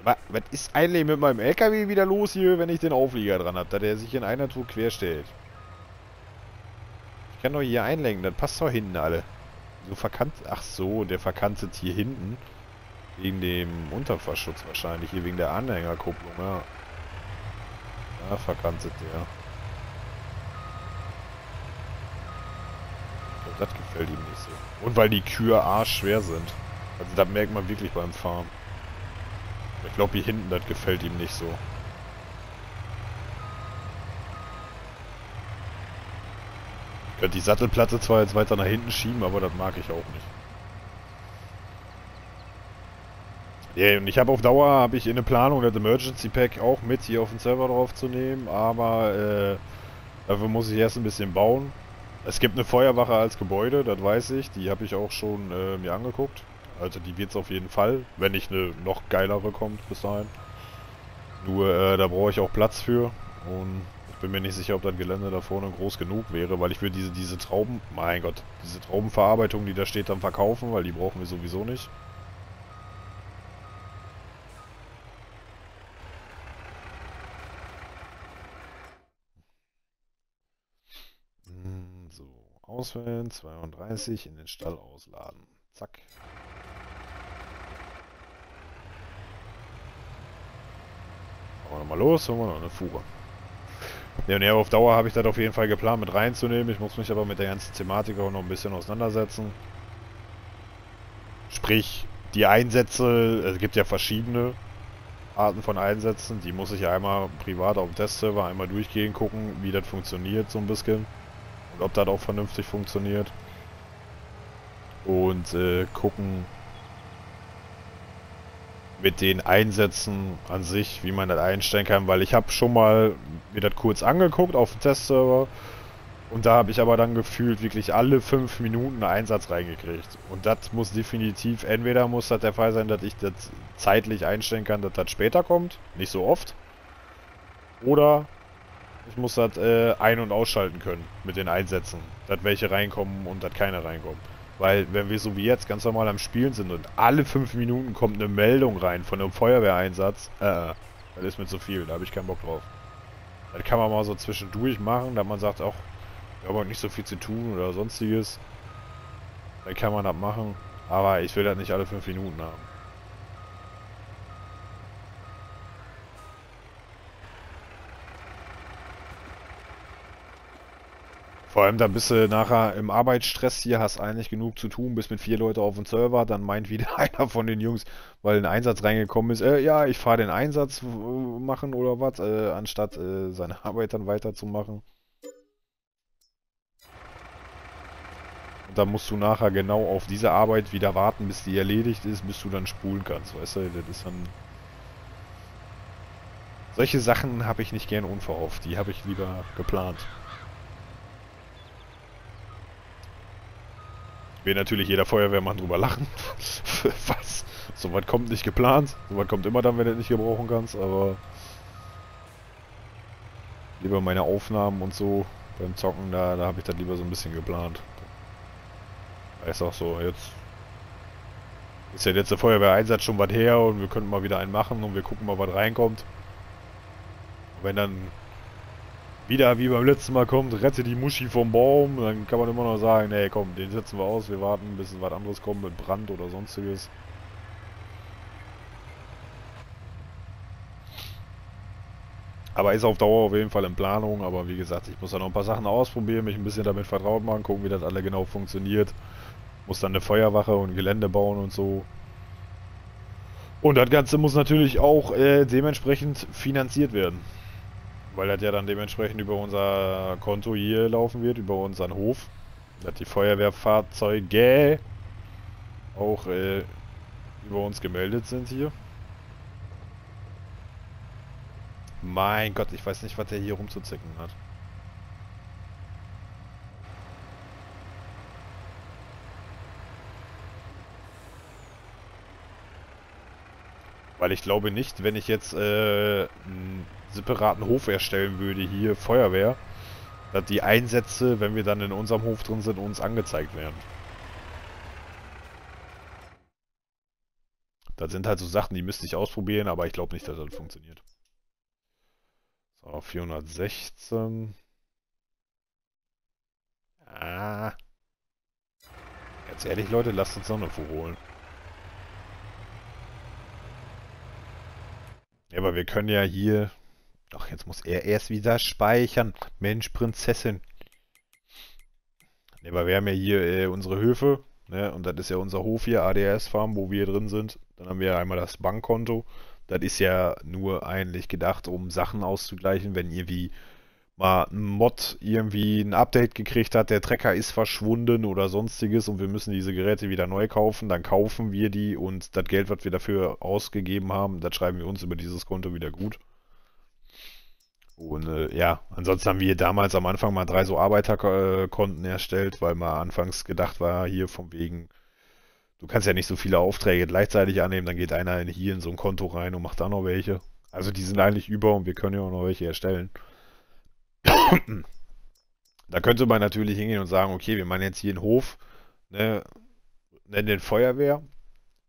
[SPEAKER 3] Was, ist eigentlich mit meinem LKW wieder los hier, wenn ich den Auflieger dran habe, da der sich in einer Tour querstellt? Ich kann doch hier einlenken, das passt doch hinten alle. So verkannt. Ach so, der verkantet hier hinten. Wegen dem Unterfahrschutz wahrscheinlich. Hier wegen der Anhängerkupplung, ja. Ja, verkantet der. Das gefällt ihm nicht so. Und weil die Kühe arschschwer sind. Also das merkt man wirklich beim Fahren. Ich glaube hier hinten, das gefällt ihm nicht so. Ich könnte die Sattelplatte zwar jetzt weiter nach hinten schieben, aber das mag ich auch nicht. Ja, yeah, und ich habe auf Dauer, habe ich in der Planung das Emergency Pack auch mit hier auf den Server drauf zu nehmen, aber äh, dafür muss ich erst ein bisschen bauen. Es gibt eine Feuerwache als Gebäude, das weiß ich, die habe ich auch schon äh, mir angeguckt. Also die wird es auf jeden Fall, wenn nicht eine noch geilere kommt bis dahin. Nur äh, da brauche ich auch Platz für und bin mir nicht sicher, ob das Gelände da vorne groß genug wäre, weil ich will diese, diese Trauben, mein Gott, diese Traubenverarbeitung, die da steht, dann verkaufen, weil die brauchen wir sowieso nicht. Hm, so, auswählen, 32, in den Stall ausladen. Zack. Machen wir nochmal los, holen wir noch eine Fuhre. Ja, und ja, auf Dauer habe ich das auf jeden Fall geplant mit reinzunehmen. Ich muss mich aber mit der ganzen Thematik auch noch ein bisschen auseinandersetzen. Sprich, die Einsätze, es gibt ja verschiedene Arten von Einsätzen. Die muss ich einmal privat auf dem Testserver einmal durchgehen, gucken, wie das funktioniert so ein bisschen. Und ob das auch vernünftig funktioniert. Und äh, gucken, mit den Einsätzen an sich, wie man das einstellen kann, weil ich habe schon mal mir das kurz angeguckt auf dem Testserver und da habe ich aber dann gefühlt wirklich alle fünf Minuten einen Einsatz reingekriegt. Und das muss definitiv, entweder muss das der Fall sein, dass ich das zeitlich einstellen kann, dass das später kommt, nicht so oft, oder ich muss das äh, ein- und ausschalten können mit den Einsätzen, dass welche reinkommen und dass keine reinkommen. Weil wenn wir so wie jetzt ganz normal am Spielen sind und alle fünf Minuten kommt eine Meldung rein von einem Feuerwehreinsatz, äh, das ist mir zu viel, da habe ich keinen Bock drauf. Das kann man mal so zwischendurch machen, da man sagt, auch, wir haben nicht so viel zu tun oder sonstiges. Dann kann man das machen, aber ich will das nicht alle fünf Minuten haben. Vor allem, dann bist du nachher im Arbeitsstress hier, hast eigentlich genug zu tun, bist mit vier Leuten auf dem Server, dann meint wieder einer von den Jungs, weil ein Einsatz reingekommen ist, äh, ja, ich fahre den Einsatz äh, machen oder was, äh, anstatt äh, seine Arbeit dann weiterzumachen. Und dann musst du nachher genau auf diese Arbeit wieder warten, bis die erledigt ist, bis du dann spulen kannst, weißt du, das ist dann... Solche Sachen habe ich nicht gerne unverhofft, die habe ich lieber geplant. Will natürlich jeder Feuerwehrmann drüber lachen. Was? Soweit kommt nicht geplant. Soweit kommt immer dann, wenn du nicht gebrauchen kannst, aber... Lieber meine Aufnahmen und so beim Zocken, da, da habe ich das lieber so ein bisschen geplant. Ist auch so, jetzt... Ist ja jetzt der Feuerwehreinsatz schon was her und wir könnten mal wieder einen machen und wir gucken mal, was reinkommt. Wenn dann wieder wie beim letzten Mal kommt, rette die Muschi vom Baum, dann kann man immer noch sagen, nee komm, den setzen wir aus, wir warten, bis was anderes kommt mit Brand oder sonstiges. Aber ist auf Dauer auf jeden Fall in Planung. Aber wie gesagt, ich muss da noch ein paar Sachen ausprobieren, mich ein bisschen damit vertraut machen, gucken, wie das alle genau funktioniert. Muss dann eine Feuerwache und Gelände bauen und so. Und das Ganze muss natürlich auch äh, dementsprechend finanziert werden. Weil das ja dann dementsprechend über unser Konto hier laufen wird, über unseren Hof. Dass die Feuerwehrfahrzeuge auch äh, über uns gemeldet sind hier. Mein Gott, ich weiß nicht, was der hier rumzuzicken hat. Weil ich glaube nicht, wenn ich jetzt äh, einen separaten Hof erstellen würde, hier Feuerwehr, dass die Einsätze, wenn wir dann in unserem Hof drin sind, uns angezeigt werden. Das sind halt so Sachen, die müsste ich ausprobieren, aber ich glaube nicht, dass das funktioniert. So, 416. Ah. Ganz ehrlich, Leute, lasst uns noch eine Fuhr holen. Ja, aber wir können ja hier... Ach, jetzt muss er erst wieder speichern. Mensch, Prinzessin. Ja, aber wir haben ja hier äh, unsere Höfe. Ne? Und das ist ja unser Hof hier, ADS Farm, wo wir drin sind. Dann haben wir einmal das Bankkonto. Das ist ja nur eigentlich gedacht, um Sachen auszugleichen, wenn irgendwie mal ein Mod irgendwie ein Update gekriegt hat, der Trecker ist verschwunden oder sonstiges und wir müssen diese Geräte wieder neu kaufen, dann kaufen wir die und das Geld, was wir dafür ausgegeben haben, das schreiben wir uns über dieses Konto wieder gut. Und äh, ja, ansonsten haben wir damals am Anfang mal drei so Arbeiterkonten erstellt, weil mal anfangs gedacht war, hier von wegen, du kannst ja nicht so viele Aufträge gleichzeitig annehmen, dann geht einer hier in so ein Konto rein und macht da noch welche. Also die sind eigentlich über und wir können ja auch noch welche erstellen. Da könnte man natürlich hingehen und sagen, okay, wir machen jetzt hier einen Hof, ne, nennen den Feuerwehr.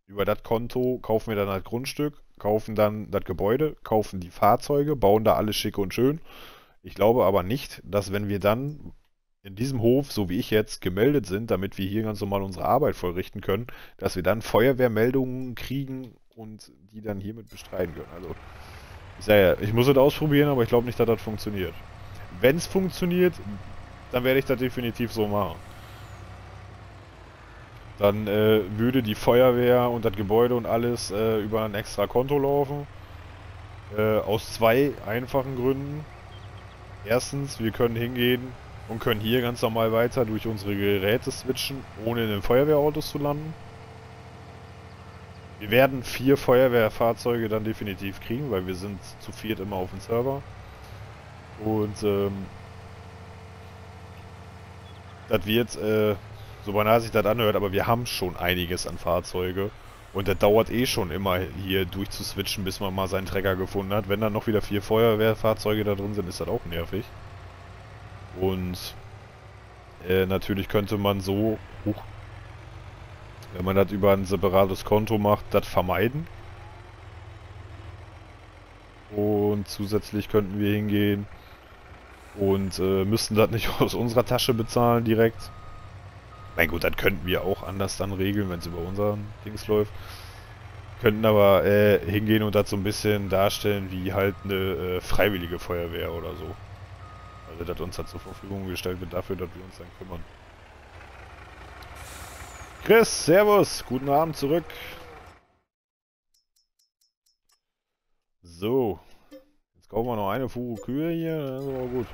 [SPEAKER 3] Über das Konto kaufen wir dann halt Grundstück, kaufen dann das Gebäude, kaufen die Fahrzeuge, bauen da alles schick und schön. Ich glaube aber nicht, dass wenn wir dann in diesem Hof, so wie ich jetzt, gemeldet sind, damit wir hier ganz normal unsere Arbeit vollrichten können, dass wir dann Feuerwehrmeldungen kriegen und die dann hiermit bestreiten können. Also, ich sage ja, ich muss es ausprobieren, aber ich glaube nicht, dass das funktioniert. Wenn es funktioniert, dann werde ich das definitiv so machen. Dann äh, würde die Feuerwehr und das Gebäude und alles äh, über ein extra Konto laufen. Äh, aus zwei einfachen Gründen. Erstens, wir können hingehen und können hier ganz normal weiter durch unsere Geräte switchen, ohne in den Feuerwehrautos zu landen. Wir werden vier Feuerwehrfahrzeuge dann definitiv kriegen, weil wir sind zu viert immer auf dem Server. Und ähm, das wird, äh, so banal sich das anhört, aber wir haben schon einiges an Fahrzeuge. Und das dauert eh schon immer hier durchzuswitchen, bis man mal seinen Trecker gefunden hat. Wenn dann noch wieder vier Feuerwehrfahrzeuge da drin sind, ist das auch nervig. Und äh, natürlich könnte man so, huch, wenn man das über ein separates Konto macht, das vermeiden. Und zusätzlich könnten wir hingehen und äh, müssten das nicht aus unserer Tasche bezahlen direkt. Mein gut, das könnten wir auch anders dann regeln, wenn es über unseren Dings läuft. Könnten aber äh, hingehen und das so ein bisschen darstellen wie halt eine äh, freiwillige Feuerwehr oder so. Also das uns halt zur Verfügung gestellt wird dafür, dass wir uns dann kümmern. Chris, Servus, guten Abend zurück. So, kaufen wir noch eine Fuhre Kühe hier, das ist aber gut.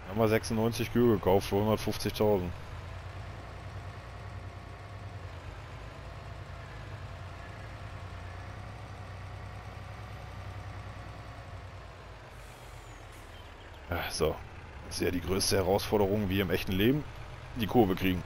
[SPEAKER 3] Dann haben wir 96 Kühe gekauft für 150.000. So, das ist ja die größte Herausforderung wie im echten Leben, die Kurve kriegen.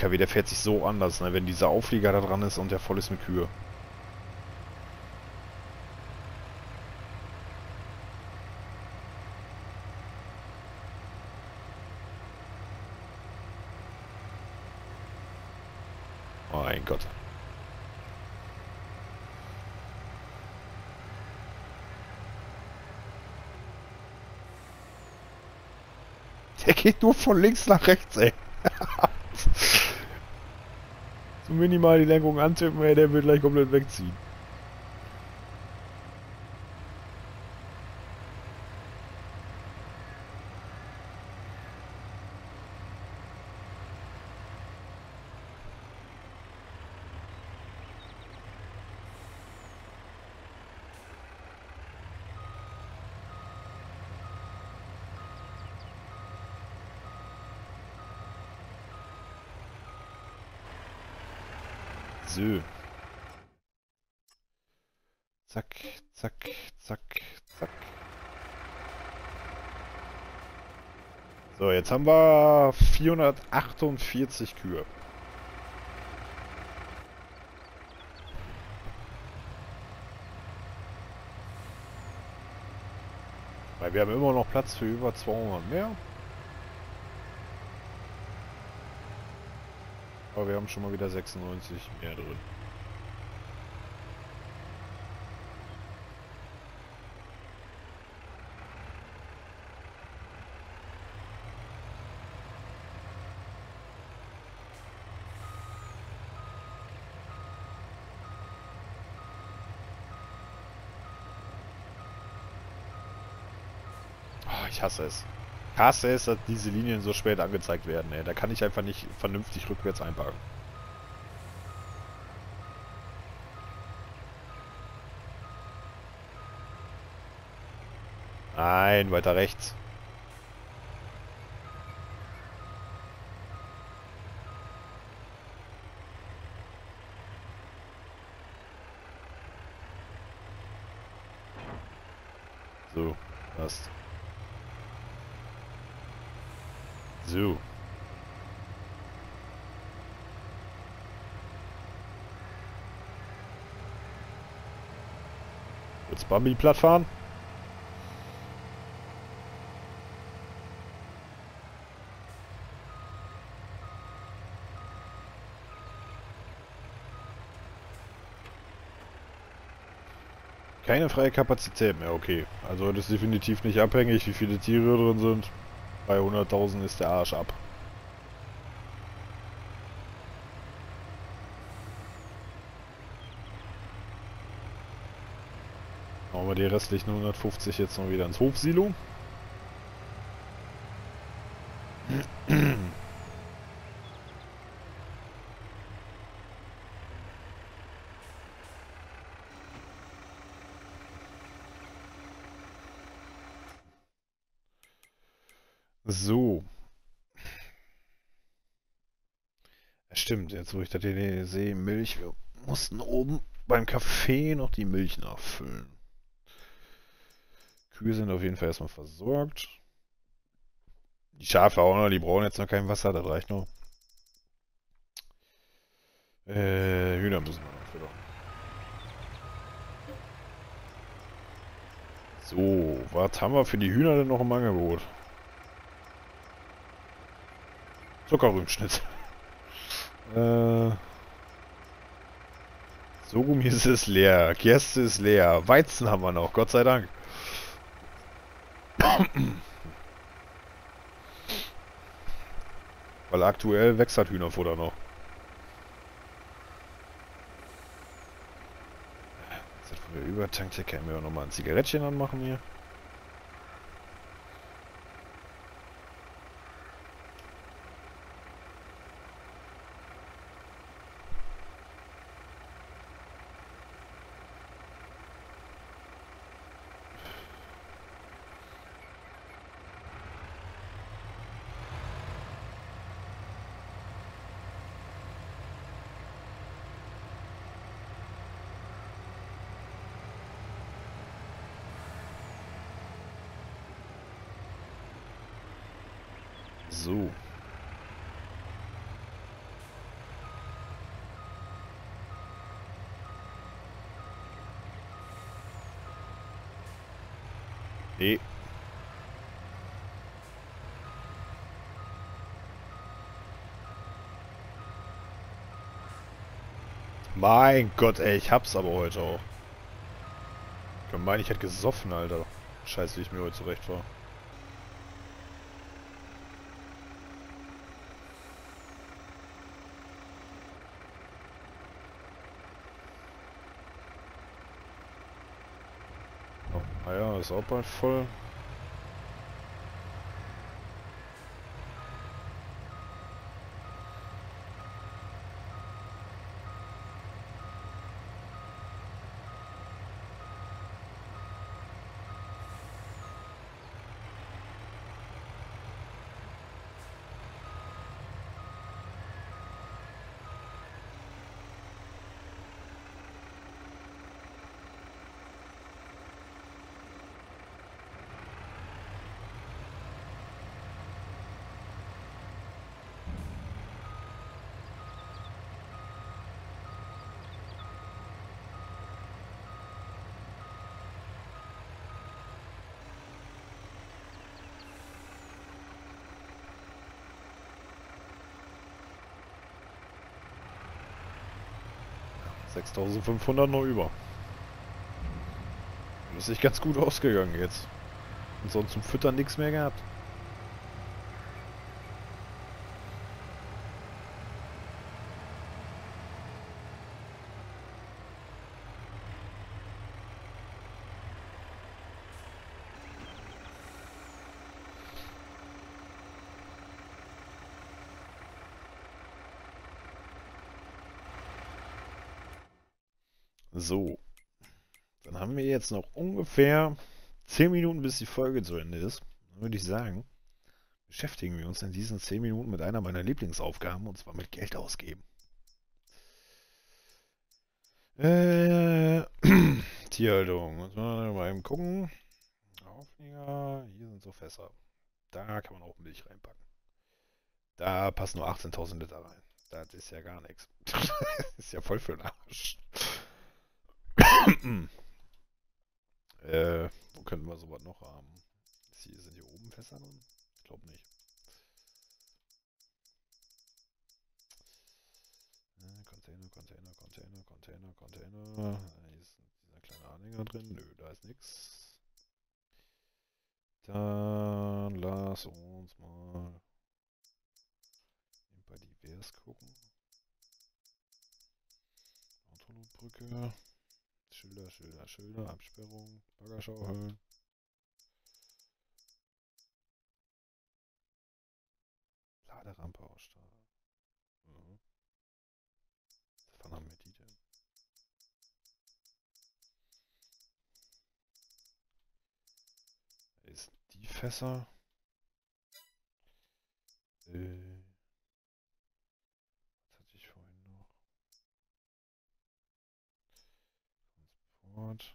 [SPEAKER 3] LKW, der fährt sich so anders, ne? wenn dieser Auflieger da dran ist und der voll ist mit Kühe. Mein Gott. Der geht nur von links nach rechts, ey minimal die Lenkung antippen, ey, der wird gleich komplett wegziehen. So. Zack, zack, zack, zack. So, jetzt haben wir 448 Kühe. Weil wir haben immer noch Platz für über 200 mehr. Aber wir haben schon mal wieder 96 mehr drin. Oh, ich hasse es. Hasse es, dass diese Linien so spät angezeigt werden. Ey. Da kann ich einfach nicht vernünftig rückwärts einparken. Nein, weiter rechts. So, passt. So. Jetzt Bambi platt fahren. Keine freie Kapazität mehr, okay. Also das ist definitiv nicht abhängig, wie viele Tiere drin sind. Bei 100.000 ist der Arsch ab. Die restlichen 150 jetzt noch wieder ins Hofsilo. So. Stimmt, jetzt wo ich das hier sehe, Milch, wir mussten oben beim Kaffee noch die Milch nachfüllen. Kühe sind auf jeden Fall erstmal versorgt. Die Schafe auch noch, die brauchen jetzt noch kein Wasser, das reicht noch. Äh, Hühner müssen wir noch füttern. So, was haben wir für die Hühner denn noch im Angebot? Zuckerrübenschnitt. äh, Sogum ist leer. Gerste ist leer. Weizen haben wir noch, Gott sei Dank. Weil aktuell wächst halt Hühnerfutter noch. Jetzt, wo wir übertankt hier, können wir nochmal ein Zigarettchen anmachen hier. Mein Gott, ey, ich hab's aber heute auch. Ich Gemein, ich hätte gesoffen, Alter. Scheiße, wie ich mir heute zurecht war. Oh, ah ja, ist auch bald voll. 6500 noch über. Das ist sich ganz gut ausgegangen jetzt. Und sonst zum Füttern nichts mehr gehabt. So. Dann haben wir jetzt noch ungefähr 10 Minuten, bis die Folge zu Ende ist. Dann würde ich sagen, beschäftigen wir uns in diesen 10 Minuten mit einer meiner Lieblingsaufgaben, und zwar mit Geld ausgeben. Äh, Tierhaltung. Muss mal eben gucken. Auflieger. Hier sind so Fässer. Da kann man auch Milch reinpacken. Da passen nur 18.000 Liter rein. Das ist ja gar nichts. ist ja voll für den Arsch äh, wo könnten wir sowas noch haben? Hier, sind hier oben Fässer drin? Ich glaube nicht. Äh, Container, Container, Container, Container, Container. Hier ist dieser kleine Anhänger drin. Nö, da ist nichts. Dann lass uns mal bei divers gucken. Autolotbrücke. Schilder, Schilder, Schilder, Absperrung, Baggerschauhöhlen. Laderampe ausstatten. Mhm. Wann haben wir die denn? Ist die Fässer? Äh. Transport.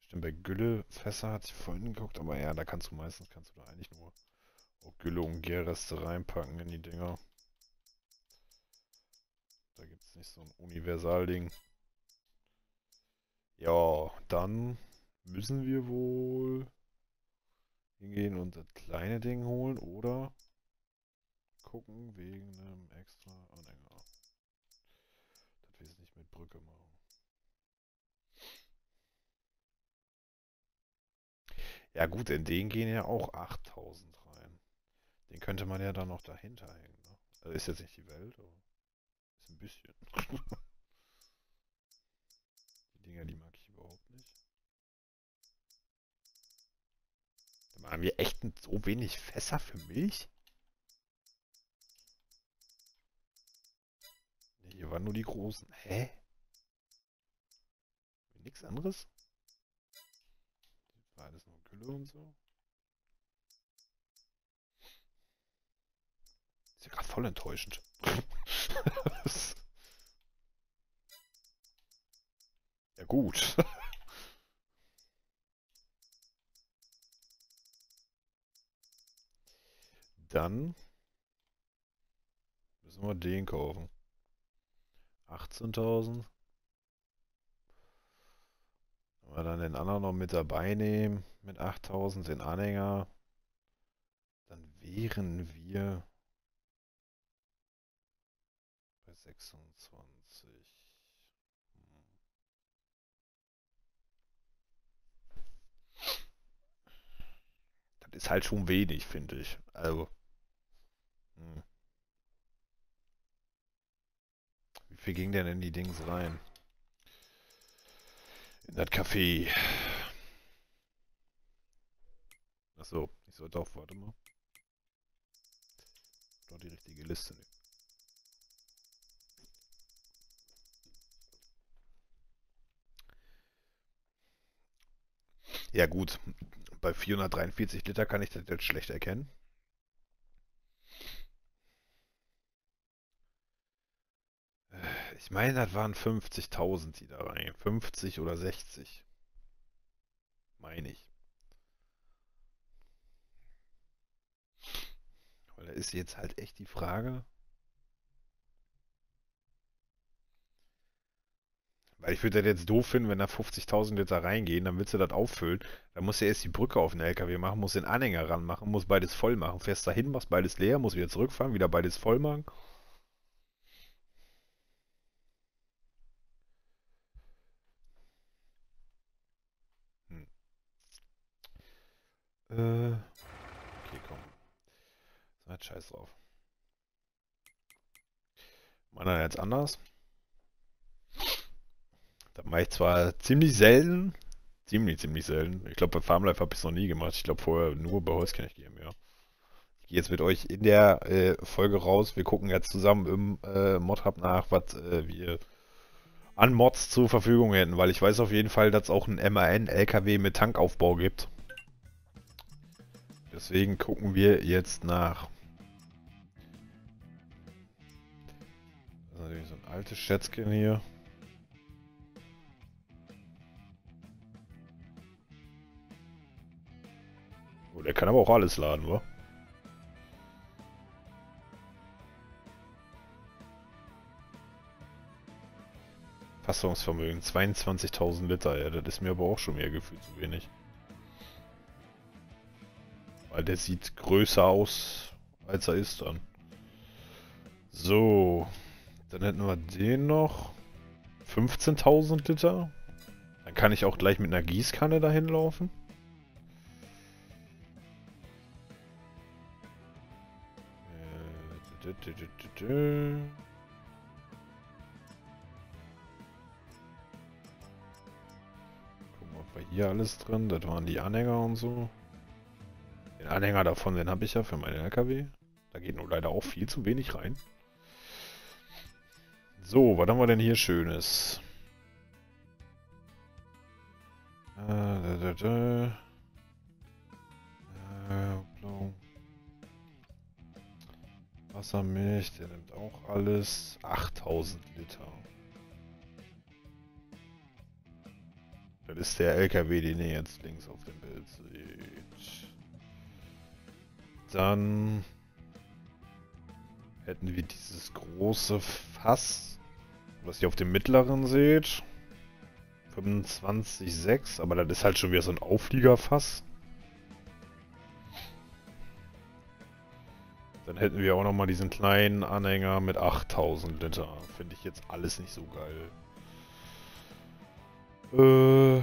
[SPEAKER 3] Stimmt, bei Güllefässer hatte ich vorhin geguckt, aber ja, da kannst du meistens, kannst du da eigentlich nur auch Gülle und Gärreste reinpacken in die Dinger. Da gibt es nicht so ein Universalding. Ja, dann müssen wir wohl hingehen und das kleine Ding holen oder gucken wegen einem extra Anhänger. Das wir es nicht mit Brücke machen. Ja gut, in den gehen ja auch 8000 rein. Den könnte man ja dann noch dahinter hängen. Ne? Also ist jetzt nicht die Welt, aber ist ein bisschen. die Dinger, die mag ich überhaupt nicht. Dann haben wir echt so wenig Fässer für Milch? Hier waren nur die großen. Hä? Nichts anderes? War alles nur Gülle und so. Ist ja gerade voll enttäuschend. ja gut. Dann müssen wir den kaufen. 18.000. Wenn wir dann den anderen noch mit dabei nehmen, mit 8000, den Anhänger, dann wären wir bei 26. Hm. Das ist halt schon wenig, finde ich. Also. Hm. Wie viel ging denn in die Dings rein? In das Café. Achso, ich sollte auf, warte mal. Doch die richtige Liste nehmen. Ja gut, bei 443 Liter kann ich das jetzt schlecht erkennen. Ich meine, das waren 50.000, die da rein. 50 oder 60. Meine ich. Weil da ist jetzt halt echt die Frage. Weil ich würde das jetzt doof finden, wenn da 50.000 Liter reingehen, dann willst du das auffüllen. Dann musst du erst die Brücke auf den LKW machen, musst den Anhänger ranmachen, musst beides voll machen. Fährst dahin, machst beides leer, musst wieder zurückfahren, wieder beides voll machen. Äh, okay, komm. Seid scheiß drauf. Meiner jetzt anders. Das mache ich zwar ziemlich selten. Ziemlich, ziemlich selten. Ich glaube, bei Farmlife habe ich es noch nie gemacht. Ich glaube, vorher nur bei Holzknecht GmbH. Ich gehe jetzt mit euch in der äh, Folge raus. Wir gucken jetzt zusammen im äh, Mod-Hub nach, was äh, wir an Mods zur Verfügung hätten, weil ich weiß auf jeden Fall, dass es auch einen MAN-LKW mit Tankaufbau gibt. Deswegen gucken wir jetzt nach. Das ist natürlich so ein altes Schätzchen hier. Oh, der kann aber auch alles laden, wa? Fassungsvermögen 22.000 Liter, ja, das ist mir aber auch schon mehr gefühlt zu wenig. Weil der sieht größer aus, als er ist dann. So. Dann hätten wir den noch. 15.000 Liter. Dann kann ich auch gleich mit einer Gießkanne dahin laufen. Äh, Gucken wir, ob wir hier alles drin. Das waren die Anhänger und so. Anhänger davon, den habe ich ja für meinen LKW. Da geht nur leider auch viel zu wenig rein. So, was haben wir denn hier Schönes? Äh. Äh, Wassermilch, der nimmt auch alles. 8000 Liter. Das ist der LKW, den ihr jetzt links auf dem Bild seht. Dann hätten wir dieses große Fass, was ihr auf dem mittleren seht. 25,6, aber das ist halt schon wieder so ein Aufliegerfass. Dann hätten wir auch nochmal diesen kleinen Anhänger mit 8000 Liter. Finde ich jetzt alles nicht so geil. Äh,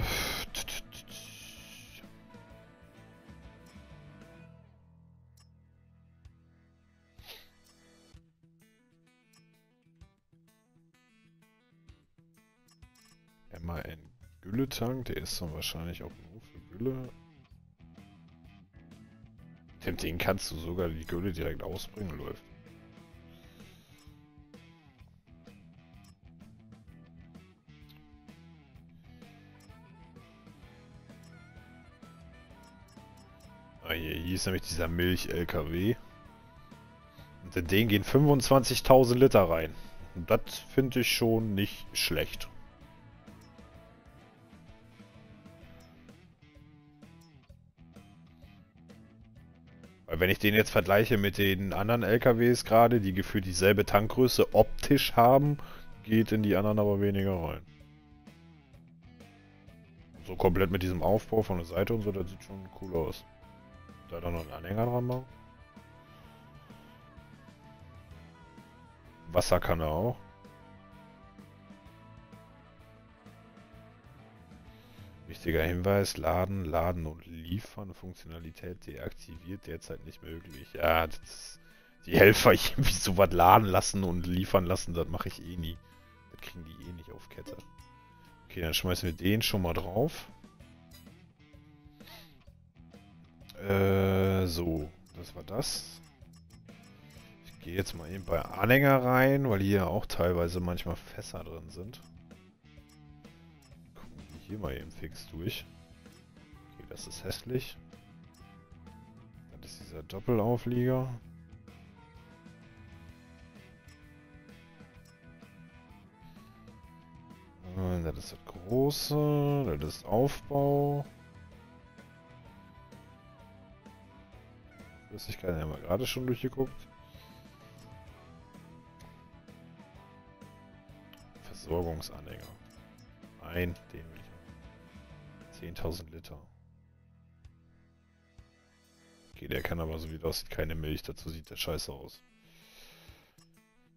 [SPEAKER 3] Gülletank, der ist dann wahrscheinlich auch nur für Gülle. Dem Ding kannst du sogar die Gülle direkt ausbringen, läuft. Ah, hier, hier ist nämlich dieser Milch-LKW. Und in den gehen 25.000 Liter rein. Und das finde ich schon nicht schlecht. Wenn ich den jetzt vergleiche mit den anderen LKWs gerade, die gefühlt dieselbe Tankgröße optisch haben, geht in die anderen aber weniger rein. So komplett mit diesem Aufbau von der Seite und so, das sieht schon cool aus. Da dann noch einen Anhänger dran machen. Wasser kann er auch. Wichtiger Hinweis, Laden, Laden und Liefern, Funktionalität deaktiviert, derzeit nicht möglich. Ja, das, die Helfer irgendwie so was laden lassen und liefern lassen, das mache ich eh nie. Das kriegen die eh nicht auf Kette. Okay, dann schmeißen wir den schon mal drauf. Äh, so. Das war das. Ich gehe jetzt mal eben bei Anhänger rein, weil hier auch teilweise manchmal Fässer drin sind. Hier mal eben fix durch. Okay, das ist hässlich. Das ist dieser Doppelauflieger. Das ist das große, das ist Aufbau. Flüssigkeit haben wir gerade schon durchgeguckt. Versorgungsanhänger. Nein, den will. 10.000 Liter. Okay, der kann aber so wie das aussieht keine Milch. Dazu sieht der scheiße aus.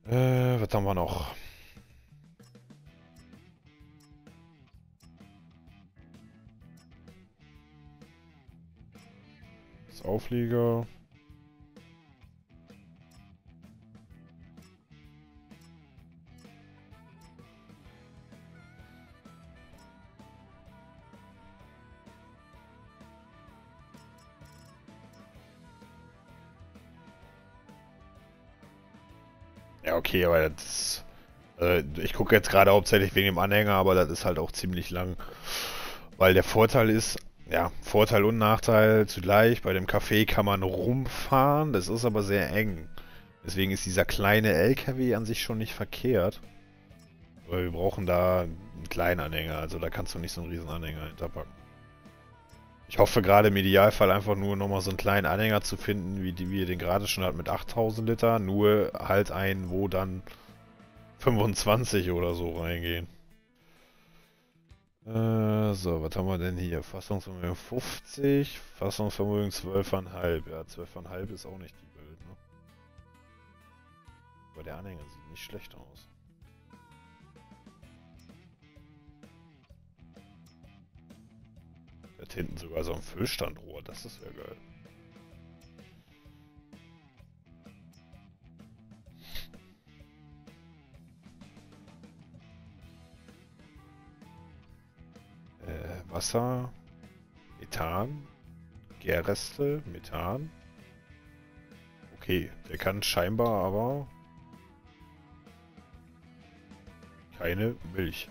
[SPEAKER 3] Äh, was haben wir noch? Das Auflieger. Okay, aber das... Äh, ich gucke jetzt gerade hauptsächlich wegen dem Anhänger, aber das ist halt auch ziemlich lang. Weil der Vorteil ist, ja, Vorteil und Nachteil zugleich. Bei dem Café kann man rumfahren, das ist aber sehr eng. Deswegen ist dieser kleine LKW an sich schon nicht verkehrt. Weil wir brauchen da einen kleinen Anhänger, also da kannst du nicht so einen riesen Anhänger hinterpacken. Ich hoffe gerade im Idealfall einfach nur nochmal so einen kleinen Anhänger zu finden, wie, die, wie ihr den gerade schon hat mit 8000 Liter. Nur halt einen, wo dann 25 oder so reingehen. Äh, so, was haben wir denn hier? Fassungsvermögen 50, Fassungsvermögen 12,5. Ja, 12,5 ist auch nicht die Welt, ne? Aber der Anhänger sieht nicht schlecht aus. Hinten sogar so ein Füllstandrohr, das ist ja geil. Äh, Wasser, Methan, Gärreste, Methan. Okay, der kann scheinbar aber keine Milch.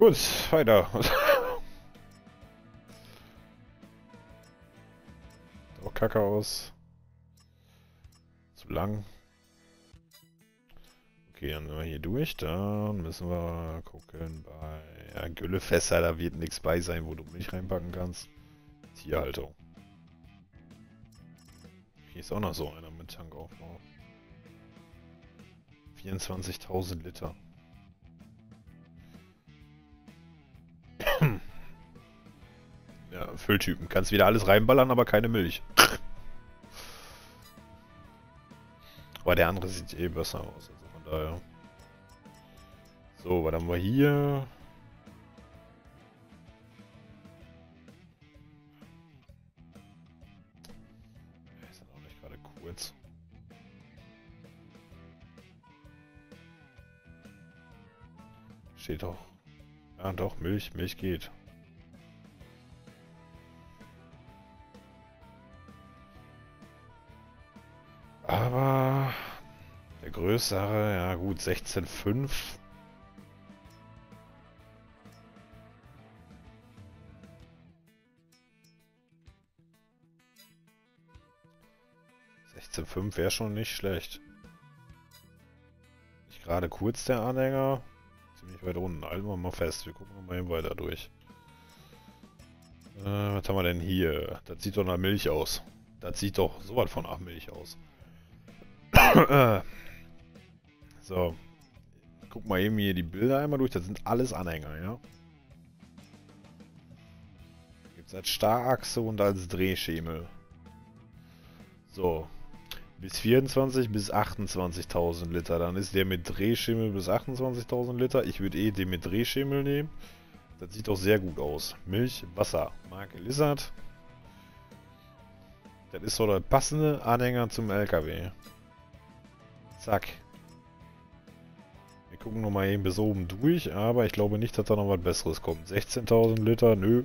[SPEAKER 3] Gut, weiter. auch kacke aus. Zu lang. Okay, dann sind wir hier durch. Dann müssen wir gucken bei ja, Güllefässer. Da wird nichts bei sein, wo du Milch reinpacken kannst. Tierhaltung. Hier ist auch noch so einer mit Tankaufbau. 24.000 Liter. Ja, Fülltypen. Kannst wieder alles reinballern, aber keine Milch. aber der andere sieht eh besser aus. Also von daher. So, was haben wir hier? Ist auch nicht gerade kurz. Steht doch. Ja, doch, Milch, Milch geht. Aber der größere, ja gut, 16,5. Sechzehnfünf wäre schon nicht schlecht. Nicht gerade kurz der Anhänger. Ziemlich weit unten. Halten wir mal fest. Wir gucken mal eben weiter durch. Äh, was haben wir denn hier? Das sieht doch nach Milch aus. Das sieht doch so was von nach Milch aus. so. Guck mal eben hier die Bilder einmal durch. Das sind alles Anhänger, ja? Gibt es als Starachse und als Drehschemel. So. Bis 24 bis 28.000 Liter. Dann ist der mit Drehschemel bis 28.000 Liter. Ich würde eh den mit Drehschemel nehmen. Das sieht doch sehr gut aus. Milch, Wasser. Marke Lizard. Das ist so der passende Anhänger zum LKW. Zack. Wir gucken nochmal eben bis oben durch, aber ich glaube nicht, dass da noch was Besseres kommt. 16.000 Liter, nö.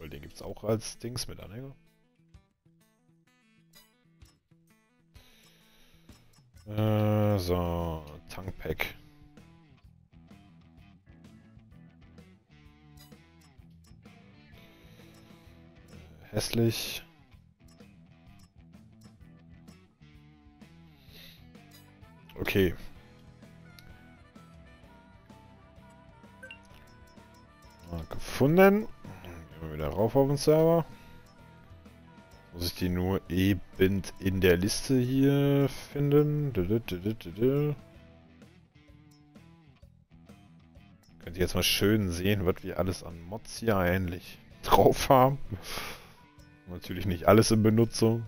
[SPEAKER 3] Weil den gibt es auch als Dings mit Anhänger. Äh, so, Tankpack. Hässlich. Okay. Mal gefunden. Gehen wir wieder rauf auf den Server. Muss ich die nur eben in der Liste hier finden. Könnt ihr jetzt mal schön sehen, was wir alles an Mods hier eigentlich drauf haben. Natürlich nicht alles in Benutzung.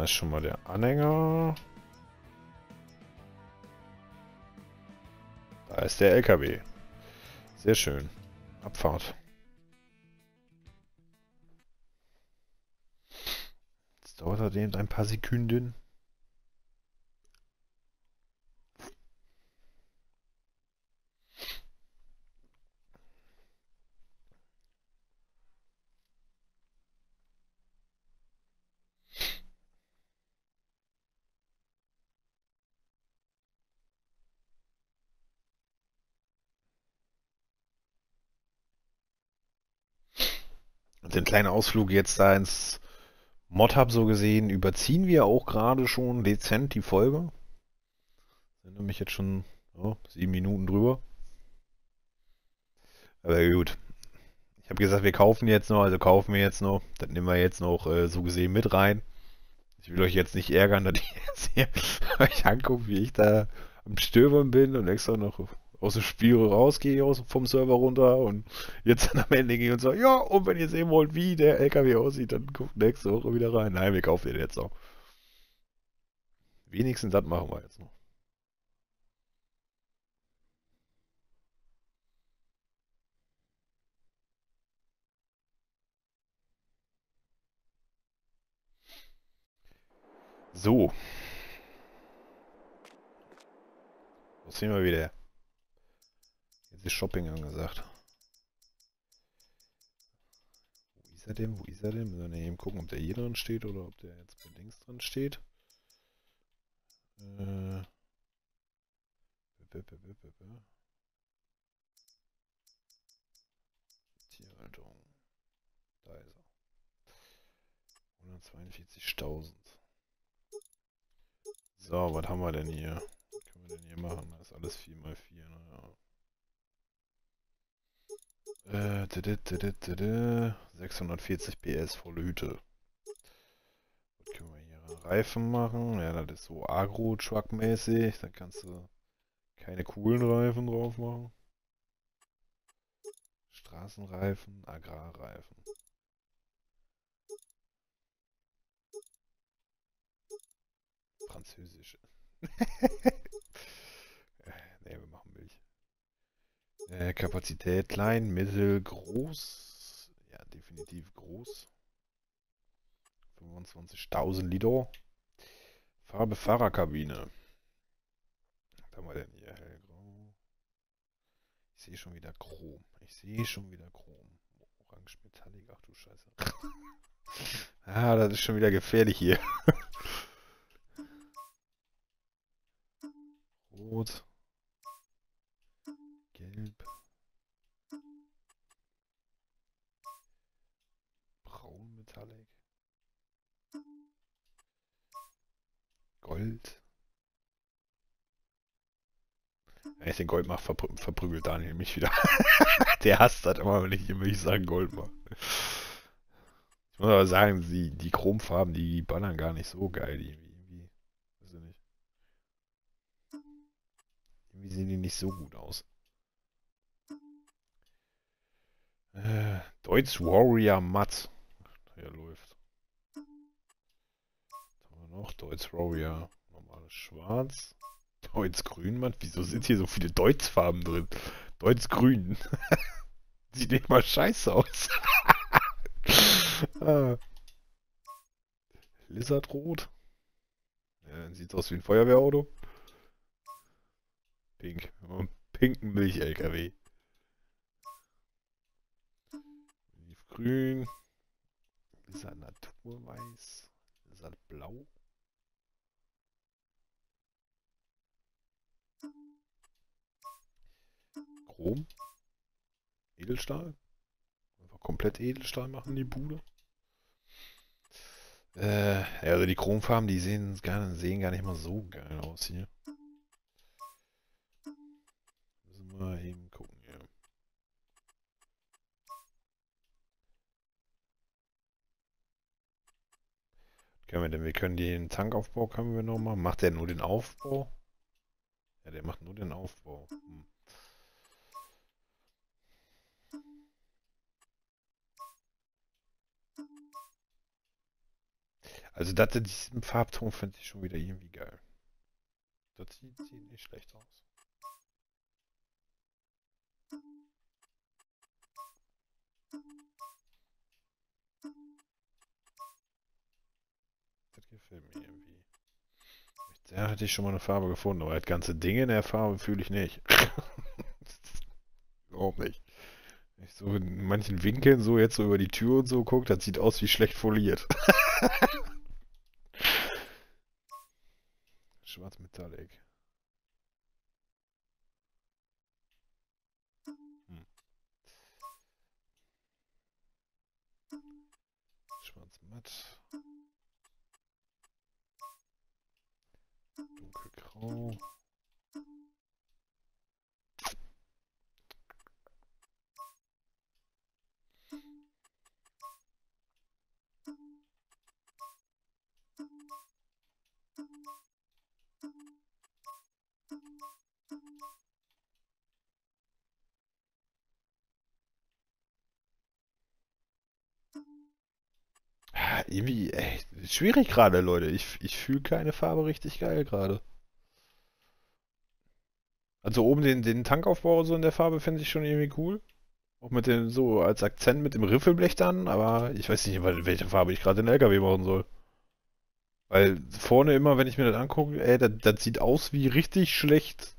[SPEAKER 3] Da ist schon mal der Anhänger. Da ist der LKW. Sehr schön. Abfahrt. Jetzt dauert er eben ein paar Sekunden. Den kleinen Ausflug jetzt da ins Mod-Hub so gesehen, überziehen wir auch gerade schon dezent die Folge. Sind nämlich jetzt schon oh, sieben Minuten drüber. Aber gut. Ich habe gesagt, wir kaufen jetzt noch, also kaufen wir jetzt noch. Das nehmen wir jetzt noch äh, so gesehen mit rein. Ich will euch jetzt nicht ärgern, dass ich jetzt hier euch angucke, wie ich da am Stöbern bin und extra noch aus dem Spiel rausgehe, aus, vom Server runter und jetzt am Ende gehe und sage, ja, und wenn ihr sehen wollt, wie der LKW aussieht, dann guckt nächste Woche wieder rein. Nein, wir kaufen den jetzt auch. Wenigstens das machen wir jetzt noch. So. Was sehen wir wieder? Ist Shopping angesagt. Wo ist er denn? Wo ist er denn? Müssen wir eben gucken, ob der hier drin steht oder ob der jetzt bei links drin steht. Äh. Tierhaltung. Da ist er. 142.000. So, was haben wir denn hier? Was können wir denn hier machen? Das ist alles 4x4, naja. Äh, 640 PS volle Hüte. Was können wir hier? Reifen machen. Ja, das ist so Agro-Truck-mäßig. Da kannst du keine coolen Reifen drauf machen. Straßenreifen, Agrarreifen. Französische. Äh, Kapazität klein, mittel, groß. Ja, definitiv groß. 25.000 Liter. Farbe Fahrerkabine. Was haben wir denn hier? Hellgrau. Ich sehe schon wieder Chrom. Ich sehe schon wieder Chrom. Orange Metallic. Ach du Scheiße. ah, das ist schon wieder gefährlich hier. Rot. Gold. Wenn ich den Gold mache, verprü verprügelt Daniel mich wieder. Der hasst das immer, wenn ich ihm ich sagen Gold mache. Ich muss aber sagen, die, die Chromfarben, die ballern gar nicht so geil. Irgendwie, weiß ich nicht. Irgendwie sehen die nicht so gut aus. Äh, Deutsch Warrior Matt. Hier läuft. Noch? Deutsch Warrior. Normales Schwarz. Deutsch Grün Matt. Wieso sind hier so viele Deutschfarben drin? Deutsch grün. Sieht nicht mal scheiße aus. ah. Lizardrot. Ja, sieht aus wie ein Feuerwehrauto. Pink. Pinken Milch-LKW. Grün. Lizard Naturweiß. Lizard Blau. Chrom. Edelstahl. Einfach komplett Edelstahl machen die Bude. Äh, also die Chromfarben, die sehen gar, sehen gar nicht mal so geil aus hier. Müssen wir mal eben gucken hier. Können wir denn, wir können den Tankaufbau können wir noch mal. Macht der nur den Aufbau? Ja, der macht nur den Aufbau. Hm. Also das in diesem Farbton finde ich schon wieder irgendwie geil. Das sieht, sieht nicht schlecht aus. Das gefällt mir irgendwie. Da hatte ich schon mal eine Farbe gefunden, aber das ganze Ding in der Farbe fühle ich nicht. Überhaupt nicht. Wenn ich so in manchen Winkeln so jetzt so über die Tür und so gucke, das sieht aus wie schlecht foliert. Schwarz Metallic. Hm. Schwarz matt. Dunkelgrau. Irgendwie ey, schwierig gerade, Leute. Ich, ich fühle keine Farbe richtig geil gerade. Also oben den, den Tankaufbau so in der Farbe finde ich schon irgendwie cool. Auch mit dem, so als Akzent mit dem Riffelblech dann, aber ich weiß nicht, welche Farbe ich gerade den LKW machen soll. Weil vorne immer, wenn ich mir das angucke, ey, das, das sieht aus wie richtig schlecht,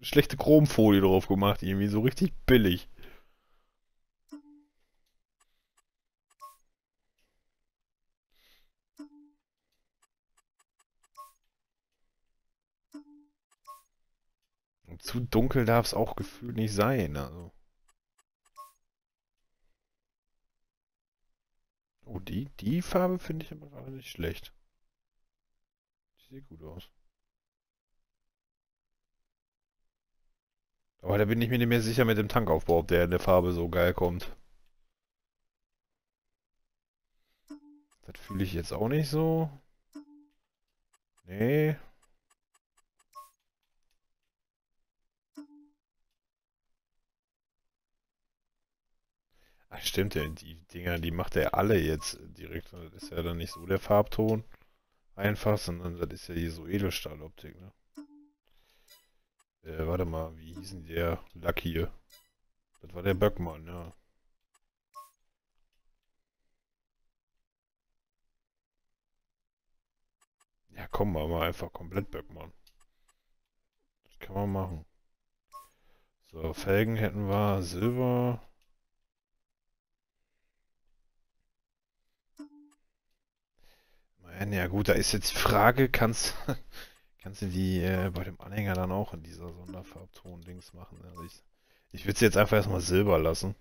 [SPEAKER 3] schlechte Chromfolie drauf gemacht, irgendwie so richtig billig. Zu dunkel darf es auch gefühlt nicht sein. Also. Oh, die, die Farbe finde ich aber gerade nicht schlecht. Die sieht gut aus. Aber da bin ich mir nicht mehr sicher mit dem Tankaufbau, ob der in der Farbe so geil kommt. Das fühle ich jetzt auch nicht so. Nee. Ach, stimmt ja, die Dinger, die macht er alle jetzt direkt. Das ist ja dann nicht so der Farbton einfach, sondern das ist ja hier so Edelstahloptik, ne? Äh, warte mal, wie hieß denn der Lack hier? Das war der Böckmann, ja. Ja, komm, mal, mal einfach komplett Böckmann. Das kann man machen. So, Felgen hätten wir, Silber. Ja gut, da ist jetzt die Frage, kannst, kannst du die äh, bei dem Anhänger dann auch in dieser Sonderfarbton-Dings machen? Also ich ich würde es jetzt einfach erstmal Silber lassen.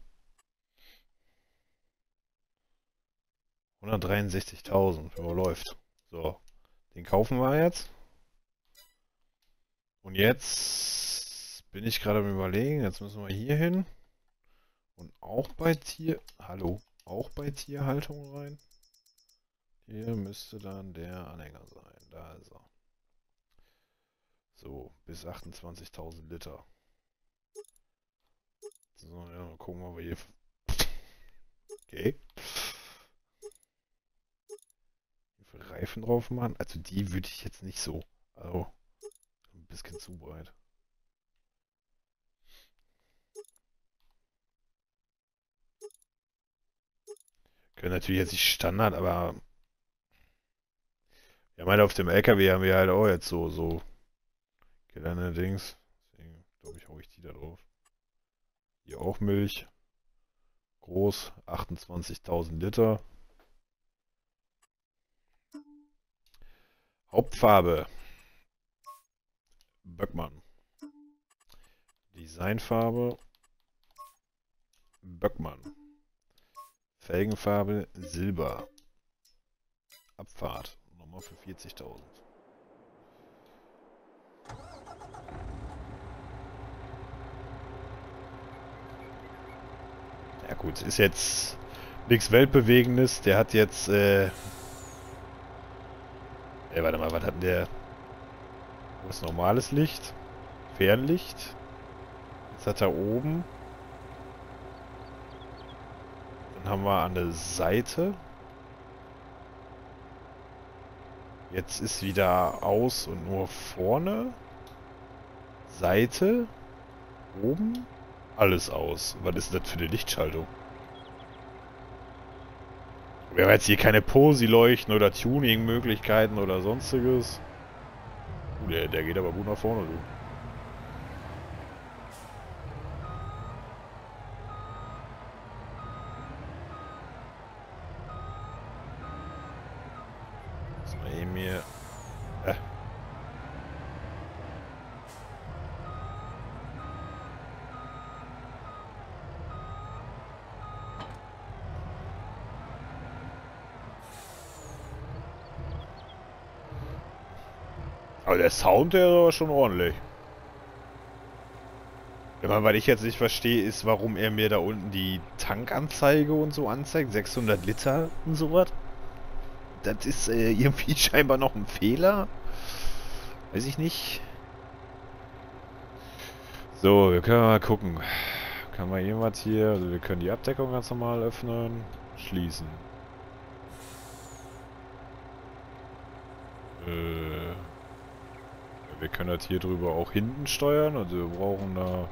[SPEAKER 3] 163.000, ja, läuft. So, den kaufen wir jetzt. Und jetzt bin ich gerade am überlegen, jetzt müssen wir hier hin. Und auch bei Tier... Hallo, auch bei Tierhaltung rein. Hier müsste dann der Anhänger sein. Da ist er. So, bis 28.000 Liter. So, ja, gucken wir hier. Okay. Wie viele Reifen drauf machen? Also die würde ich jetzt nicht so. Also, ein bisschen zu breit. Können natürlich jetzt nicht Standard, aber ja, meine, auf dem LKW haben wir halt auch jetzt so, so kleine Dings. Deswegen glaube ich, hau ich die da drauf. Hier auch Milch. Groß, 28.000 Liter. Hauptfarbe. Böckmann. Designfarbe. Böckmann. Felgenfarbe Silber. Abfahrt. Nochmal für 40.000. Ja gut, ist jetzt nichts Weltbewegendes. Der hat jetzt, äh... Ey, warte mal, was hat denn der? Was normales Licht? Fernlicht? Jetzt hat er oben dann haben wir an der Seite. Jetzt ist wieder aus und nur vorne. Seite. Oben. Alles aus. Was ist das für eine Lichtschaltung? Wir haben jetzt hier keine Posi-Leuchten oder Tuning-Möglichkeiten oder sonstiges. Uh, der, der geht aber gut nach vorne, du. Aber der Sound, der ist aber schon ordentlich. Immer, was ich jetzt nicht verstehe, ist, warum er mir da unten die Tankanzeige und so anzeigt. 600 Liter und sowas. Das ist äh, irgendwie scheinbar noch ein Fehler. Weiß ich nicht. So, wir können mal gucken. Kann man irgendwas hier... Also wir können die Abdeckung ganz normal öffnen. Schließen. Äh... Wir können halt hier drüber auch hinten steuern, also wir brauchen da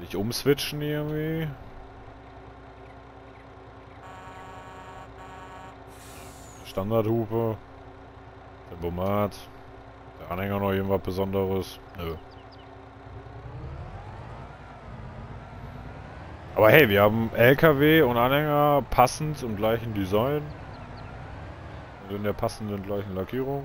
[SPEAKER 3] nicht umswitchen irgendwie. Standardhupe, Tempomat, der Anhänger noch irgendwas Besonderes? Nö. Aber hey, wir haben LKW und Anhänger passend im gleichen Design. Und in der passenden gleichen Lackierung.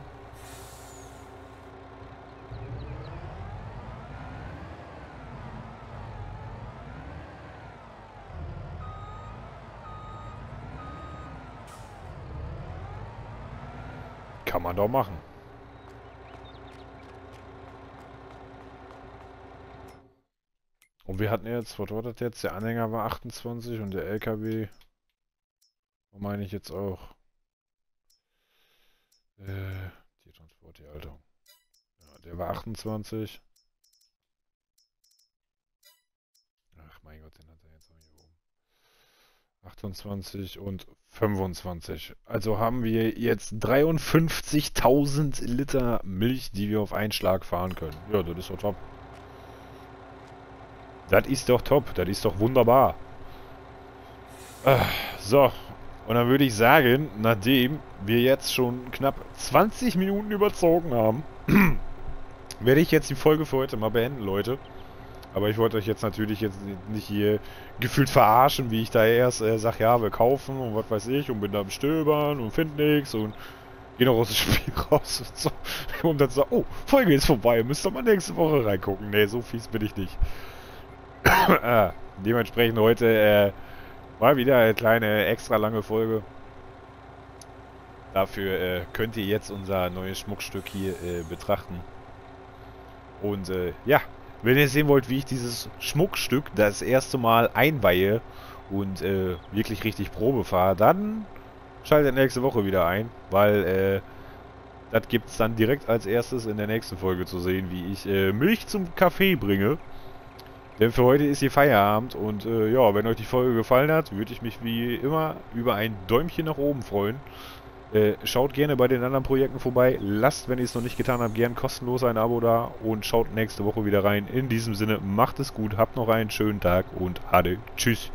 [SPEAKER 3] Doch machen. Und wir hatten jetzt, was war das jetzt? Der Anhänger war 28 und der LKW, meine ich jetzt auch? Äh, Tiertransport, die Haltung. Ja, der war 28. Ach mein Gott, den hat er jetzt noch hier oben. 28 und 25. Also haben wir jetzt 53.000 Liter Milch, die wir auf einen Schlag fahren können. Ja, das ist doch top. Das ist doch top. Das ist doch wunderbar. Ah, so. Und dann würde ich sagen, nachdem wir jetzt schon knapp 20 Minuten überzogen haben, werde ich jetzt die Folge für heute mal beenden, Leute. Aber ich wollte euch jetzt natürlich jetzt nicht hier gefühlt verarschen, wie ich da erst äh, sag, ja, wir kaufen und was weiß ich und bin da am Stöbern und find nichts und geh noch aus dem Spiel raus und so. Und dann sagt, oh, Folge ist vorbei, müsst ihr mal nächste Woche reingucken. Nee, so fies bin ich nicht. ah, dementsprechend heute äh, mal wieder eine kleine extra lange Folge. Dafür äh, könnt ihr jetzt unser neues Schmuckstück hier äh, betrachten. Und äh, ja, wenn ihr sehen wollt, wie ich dieses Schmuckstück das erste Mal einweihe und äh, wirklich richtig Probe fahre, dann schaltet nächste Woche wieder ein, weil äh, das gibt es dann direkt als erstes in der nächsten Folge zu sehen, wie ich äh, Milch zum Kaffee bringe. Denn für heute ist hier Feierabend und äh, ja, wenn euch die Folge gefallen hat, würde ich mich wie immer über ein Däumchen nach oben freuen. Äh, schaut gerne bei den anderen Projekten vorbei. Lasst, wenn ihr es noch nicht getan habt, gern kostenlos ein Abo da und schaut nächste Woche wieder rein. In diesem Sinne, macht es gut, habt noch einen schönen Tag und Ade. Tschüss.